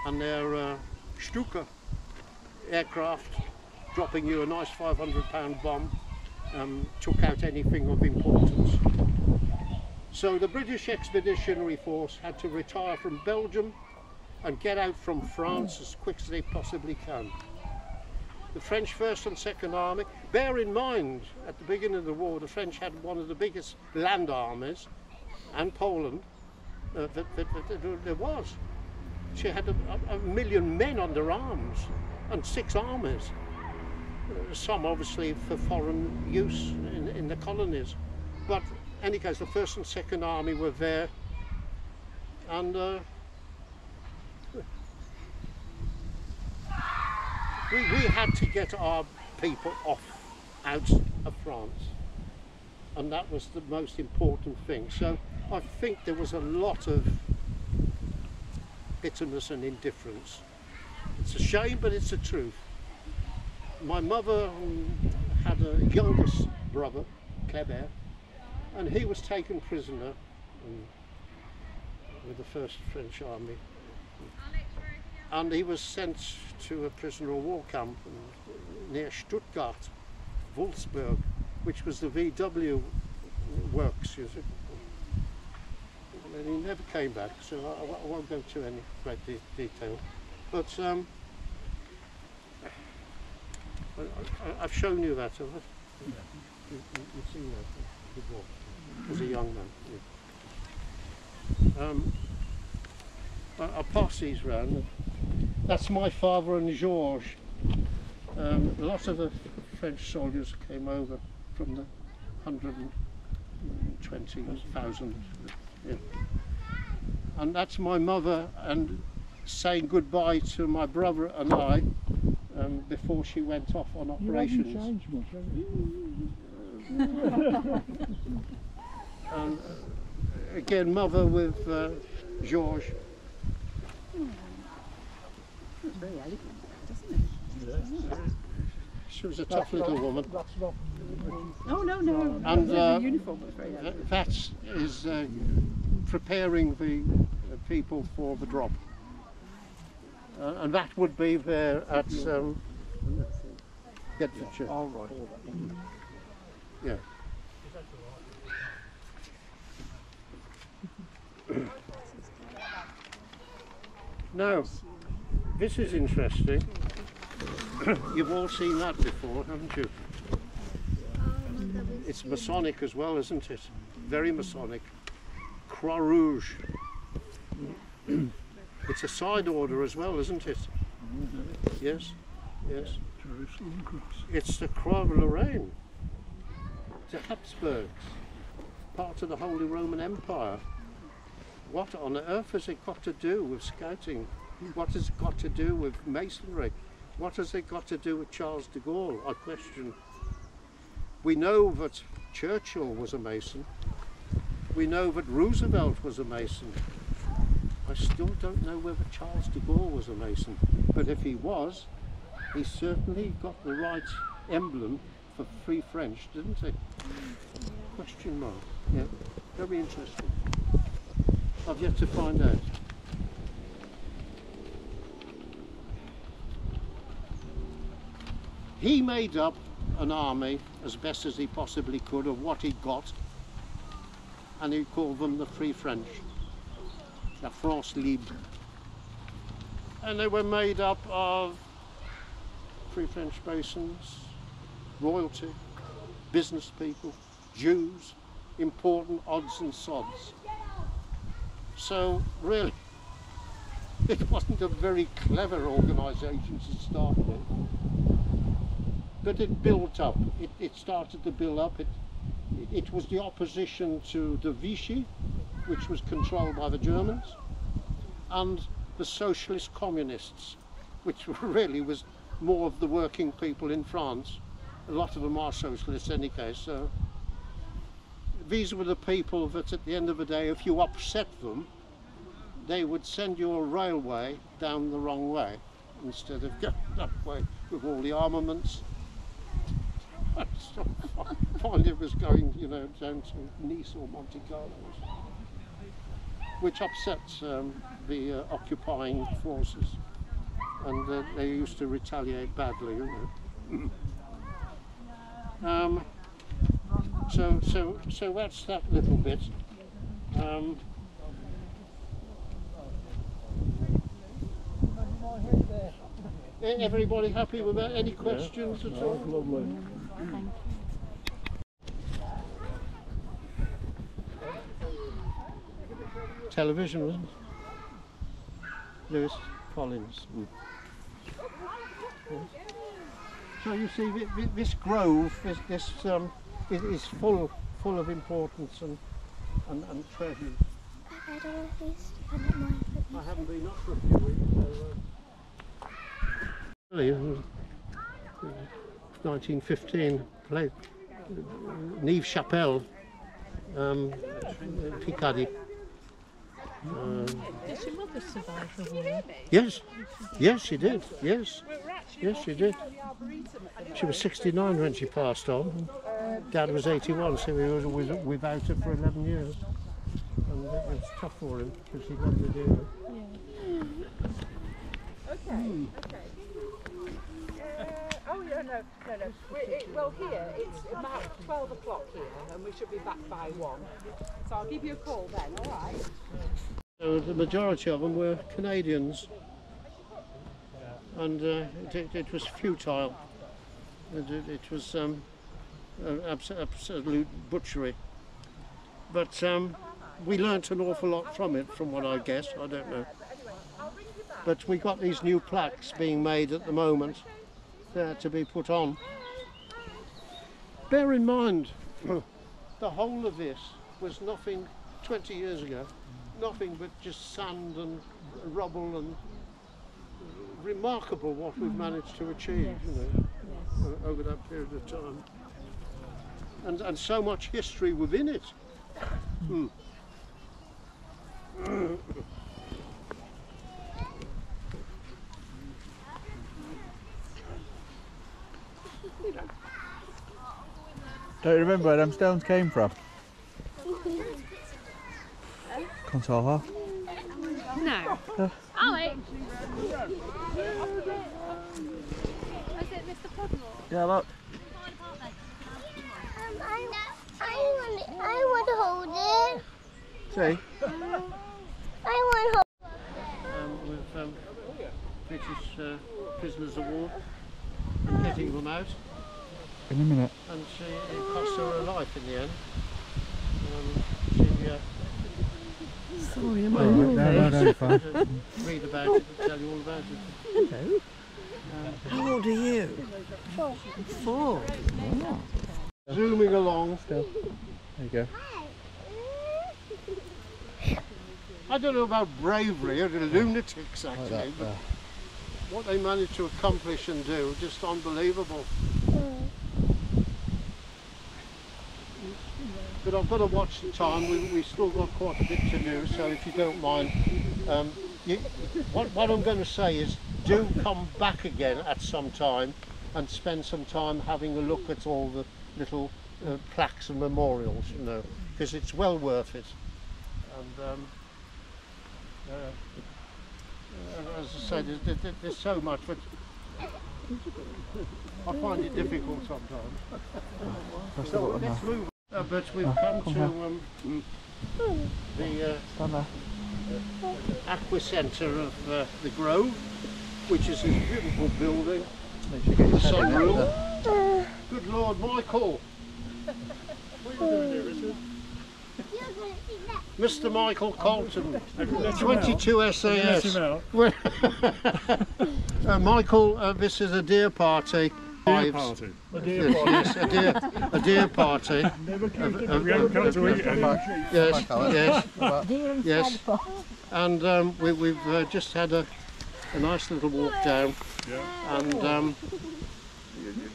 And their uh, Stuka aircraft dropping you a nice 500 pound bomb um, took out anything of importance. So the British Expeditionary Force had to retire from Belgium and get out from France as quick as they possibly can. The French First and Second Army, bear in mind, at the beginning of the war, the French had one of the biggest land armies, and Poland, uh, that, that, that, there was. She had a, a, a million men under arms and six armies. Uh, some obviously for foreign use in, in the colonies. But in any case, the First and Second Army were there and uh, we, we had to get our people off out of France and that was the most important thing. So I think there was a lot of bitterness and indifference. It's a shame, but it's the truth. My mother had a youngest brother, Kleber, and he was taken prisoner um, with the first French army. And he was sent to a prisoner of war camp near Stuttgart, Wolfsburg, which was the VW works. And he never came back, so I, I won't- go to any great de- detail. But um, I, I, I've shown you that, have I? You, you, you've seen that before, as a young man. yeah. Um, I, I'll pass these round. That's my father and Georges. Um, a lot of the French soldiers came over from the 120,000. Yeah. And that's my mother and saying goodbye to my brother and I um, before she went off on operations. changed much, have you? And uh, again, mother with uh, Georges. It's very elegant, doesn't it? She was a tough little woman. That's not. Oh, no, no. And uh, the uniform was very elegant. that is uh, preparing the uh, people for the drop. Uh, and that would be there at um, Bedfordshire. All right. Yeah. now, this is interesting. You've all seen that before, haven't you? It's Masonic as well, isn't it? Very Masonic. Croix Rouge. it's a side order as well, isn't it? Yes, yes. It's the Croix of Lorraine. The Habsburgs, part of the Holy Roman Empire. What on earth has it got to do with scouting? What has it got to do with masonry? What has it got to do with Charles de Gaulle? I question. We know that Churchill was a Mason. We know that Roosevelt was a Mason. I still don't know whether Charles de Gaulle was a Mason. But if he was, he certainly got the right emblem for Free French, didn't he? Question mark. Yeah, very interesting. I've yet to find out. He made up an army as best as he possibly could of what he got, and he called them the Free French, la France Libre. And they were made up of Free French Masons, royalty, business people, Jews, important odds and sods. So really, it wasn't a very clever organisation to start with. But it built up. It, it started to build up. It, it was the opposition to the Vichy, which was controlled by the Germans, and the socialist communists, which really was more of the working people in France. A lot of them are socialists, in any case. So these were the people that, at the end of the day, if you upset them, they would send your railway down the wrong way instead of going that way with all the armaments. I still it was going, you know, down to Nice or Monte Carlo, which upset um, the uh, occupying forces, and uh, they used to retaliate badly. You know. um, so so so that's that little bit. Um, everybody happy with that? Any questions at all? Lovely. Television, wasn't it? Lewis Collins. Mm. Yes. So you see, thi- thi- this grove, this, this um, is, is full, full of importance and and, and treasures. I don't know if he's. I don't mind. I haven't been up for a few weeks. So, uh, 1915, played Neuve Chapelle, um, Picardy. Um, Did your mother survive the war? yes, yes, she did. Yes, yes, she did. She was 69 when she passed on. Dad was 81, so he was, was without her for 11 years. And it was tough for him because he loved her dearly. Oh, yeah, no, no, no. We, it, well, here, it's about 12 o'clock here, and we should be back by 1. So I'll give you a call then, all right? So the majority of them were Canadians, and uh, it, it, was futile. It, it, was um, abs- absolute butchery. But um, we learnt an awful lot from it, from what I guess. I don't know. But we got these new plaques being made at the moment uh, to be put on. Bear in mind, the whole of this was nothing 20 years ago nothing but just sand and rubble and remarkable what we've managed to achieve, you know, o- over that period of time. And, and so much history within it. Hmm. Don't you remember where them stones came from? Console Hall. No. Alex! Was it Mr. Podmore? Yeah, look. Um, I, I want. I want to hold it. See? I want to hold it. Um, with um, British uh, Prisoners of War getting them out. In a minute. And she, it cost her her life in the end. Um, she uh, Sorry, am Oh, no, no, no, you're fine. to read about it and tell you all about it. How old are you? Four. Zooming along. There you go. I don't know about bravery or the lunatics Like actually, that. but there. what they managed to accomplish and do, just unbelievable. But I've got to watch the time. We we still got quite a bit to do. So if you don't mind, um, you, what what I'm going to say is, do come back again at some time and spend some time having a look at all the little uh, plaques and memorials. You know, because it's well worth it. And um, uh, as I said, there's, there- there's so much, but I find it difficult sometimes. So let's move. Uh, but we've Oh, come come to um, the uh, Stand there. aquacentre of uh, the Grove, which is a beautiful building. Make get your head in it. Sunroom. Good Lord, Michael! What are you doing here, Richard? You're going to see that. Mr. Michael Colton, Have you let him out? 22 SAS. him out. Well, uh, Michael, uh, this is a deer party. Deer Wives. party. A deer party. yes, a deer, a deer party. Never came to We haven't come to eat any. Yes, Back, yes. And Yes. And um, we, we've uh, just had a, a nice little walk down. Yeah. And um,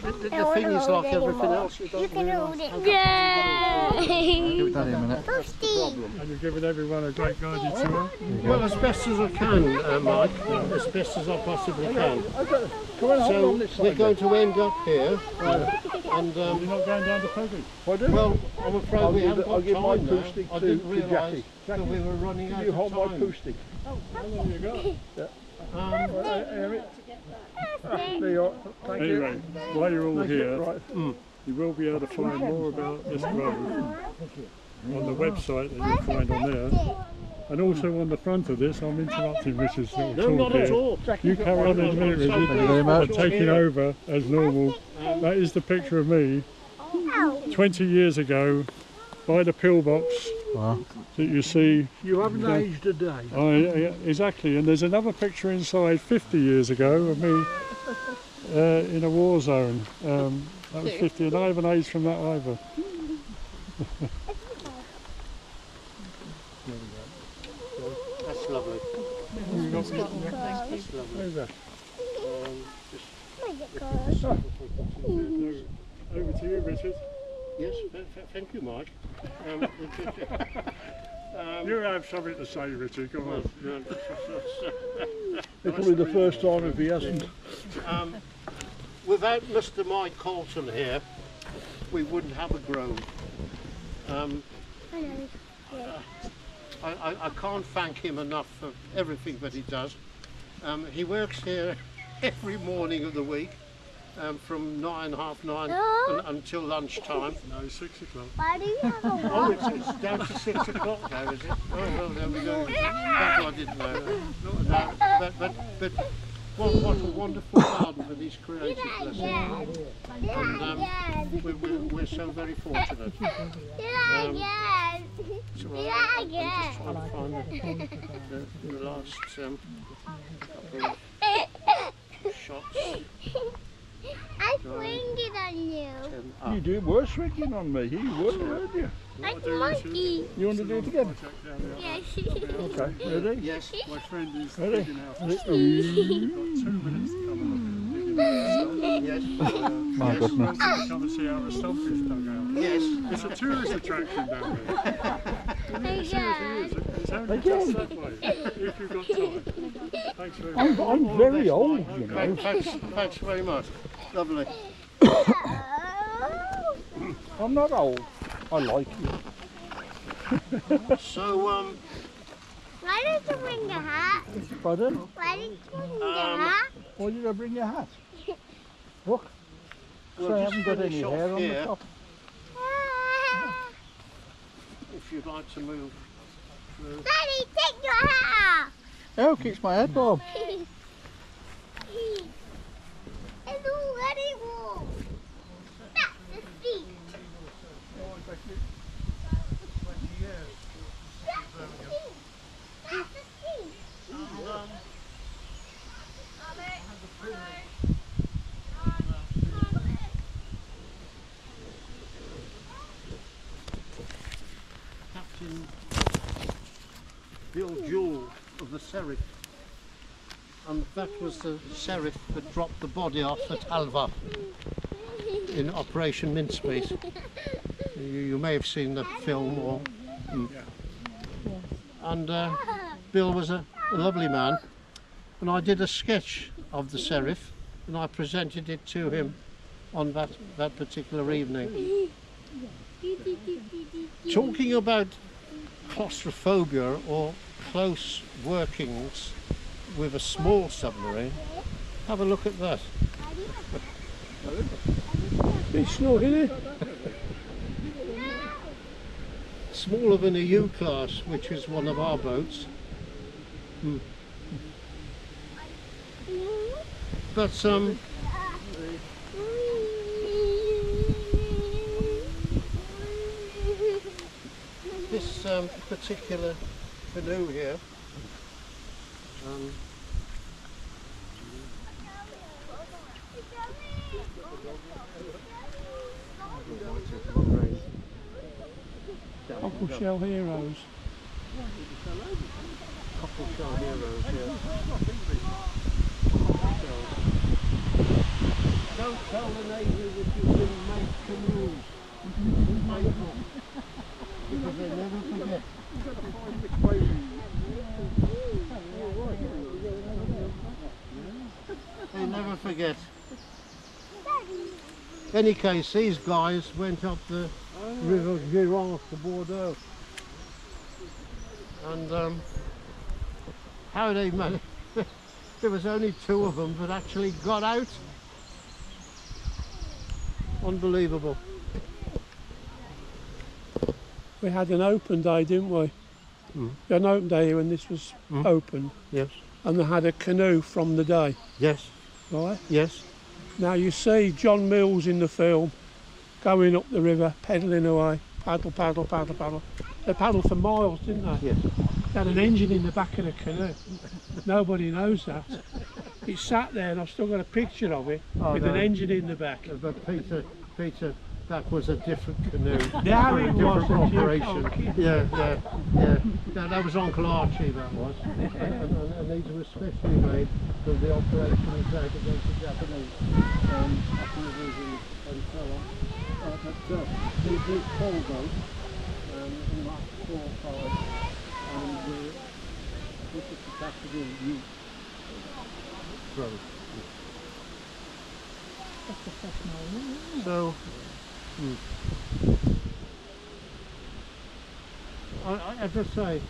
the, the, the thing wanna is like it everything anymore. else, you You don't can realise hold it. how Give Yay! it Daddy a minute. That's the problem. And you've given everyone a great guided tour. Well, as best as I can, uh, Mike, as best as I possibly can. So we're going to end up here, and You're um, not going down to Peggy. well, I'm afraid we haven't got I'll give my time now. stick I to- didn't to realise Jackie. that we were running out You hold my poo time. stick. There you go. Um, There you are. Thank you. Anyway, while you're all Thank you. here, Right. Mm. you will be able to find more about this grove on the website that you'll find on there. And also on the front of this, I'm interrupting Richard's little No, not talk at here. all. You carry on in a minute, Thank you very much. I'm taking over as normal. That is the picture of me 20 years ago by the pillbox Wow. that you see. You haven't Yeah. aged a day. I, I- exactly, and there's another picture inside 50 years ago of me uh, in a war zone. Um, that was 50, and I haven't aged from that either. That's lovely. That's lovely. Over. Um, just Oh over to you, Richard. Yes, th- th- thank you, Mike. Um, um, You have something to say, Richard. Come on. It'll be the first time if he hasn't. um, without Mr. Mike Colton here, we wouldn't have a grove. Um, I, I, I can't thank him enough for everything that he does. Um, he works here every morning of the week um, from nine, half nine No. un- until lunchtime. No, six o'clock. Why do you have a Oh, it's, it's down to six o'clock now, is it? Oh, well, there we go. That I didn't know. No, but, but, but what, what a wonderful garden that he's created for us. Dad, And um, Dad, we're, we're, we're so very fortunate. Dad, Um, Dad. So I, I'm just trying to find the, the, the last um, couple of shots. I swinged it on you. You do were swinging on me. You were, weren't you? Like a monkey. You want to do it together? Check down there. Yes. Okay, ready? yes, My friend is Ready? digging out. We've got two minutes to come and look at yes, My goodness. Come and see how the is dug out. yes. It's a tourist attraction down there. Dad. It's only just that way, if you've got time. Thanks very much. I'm, I'm very old, you know. Thanks, thanks very much. Lovely. I'm not old. I like you. So, um, Why did you bring your hat? Pardon? Why did you bring your Um, hat? Why did I bring your hat? Look, we'll so I haven't got finish any off hair on the top. If you'd like to move through. Daddy, take your hat off. Oh, kicks my head, Bob. It's already warm. That's the seat. That's the seat. That's the seat. Captain Bill Jewell of the Seraph. And that was the Seraph that dropped the body off at Huelva in Operation Mincemeat. You, you may have seen the film or. mm. And uh, Bill was a, a lovely man. And I did a sketch of the Seraph and I presented it to him on that, that particular evening. Talking about claustrophobia or close workings with a small submarine, have a look at that. It's snug, isn't it? Smaller than a U class, which is one of our boats. Hmm. But um, this um, particular canoe here, um, Uncle Shell Heroes. couple shell heroes here. Don't tell the Navy that you can make canoes. Make them. Because they never forget. They never forget. Any case, these guys went up the River Gironde to Bordeaux. And um, how they managed, there was only two of them that actually got out. Unbelievable. We had an open day, didn't we? Mm. We had an open day when this was Mm. open, Yes. and they had a canoe from the day, Yes. right? Yes. Now you see John Mills in the film going up the river, pedalling away, paddle, paddle, paddle, paddle. They paddled for miles, didn't they? Yes. They had an engine in the back of the canoe. Nobody knows that. It sat there, and I've still got a picture of it Oh, with no. an engine in the back. But Peter, Peter, that was a different canoe. Now for a it different wasn't, operation. can't Yeah, yeah, yeah. No, that was Uncle Archie. That was, and, and, and these were specially made for the operation attack against the Japanese um, up rivers and, and so on. Uh, but uh, these, these tall boats, um, in Mark four or five, and uh, with the capacity of youth. Growth. So, hmm. I, I, as I say,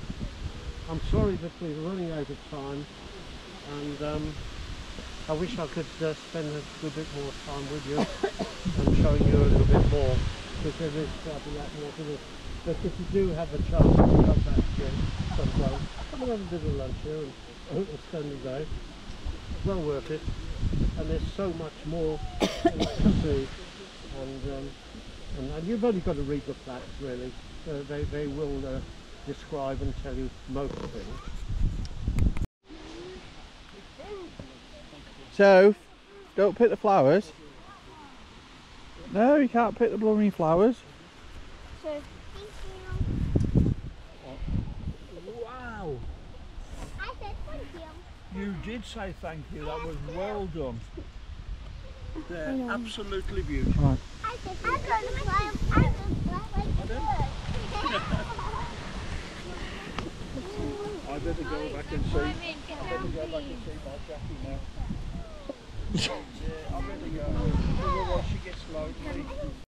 I'm sorry that we're running out of time, and um, I wish I could uh, spend a little bit more time with you and showing you a little bit more, because there is quite a lot more to this. But if you do have a chance to come back here sometime, come and have a bit of lunch here and, and spend day. Well worth it, and there's so much more to see. And, um, and, and you've only got to read the facts really. Uh, they, they will uh, describe and tell you most things. So, don't pick the flowers. No, you can't pick the blooming flowers. So, thank you. Wow! I said thank you. You did say thank you. That was well done. They're absolutely beautiful. I said I'm fly. I'm fly like a bird. I better go back and see. I'm in. Get down, see my Jackie now. yeah, I better go. Otherwise she gets lonely.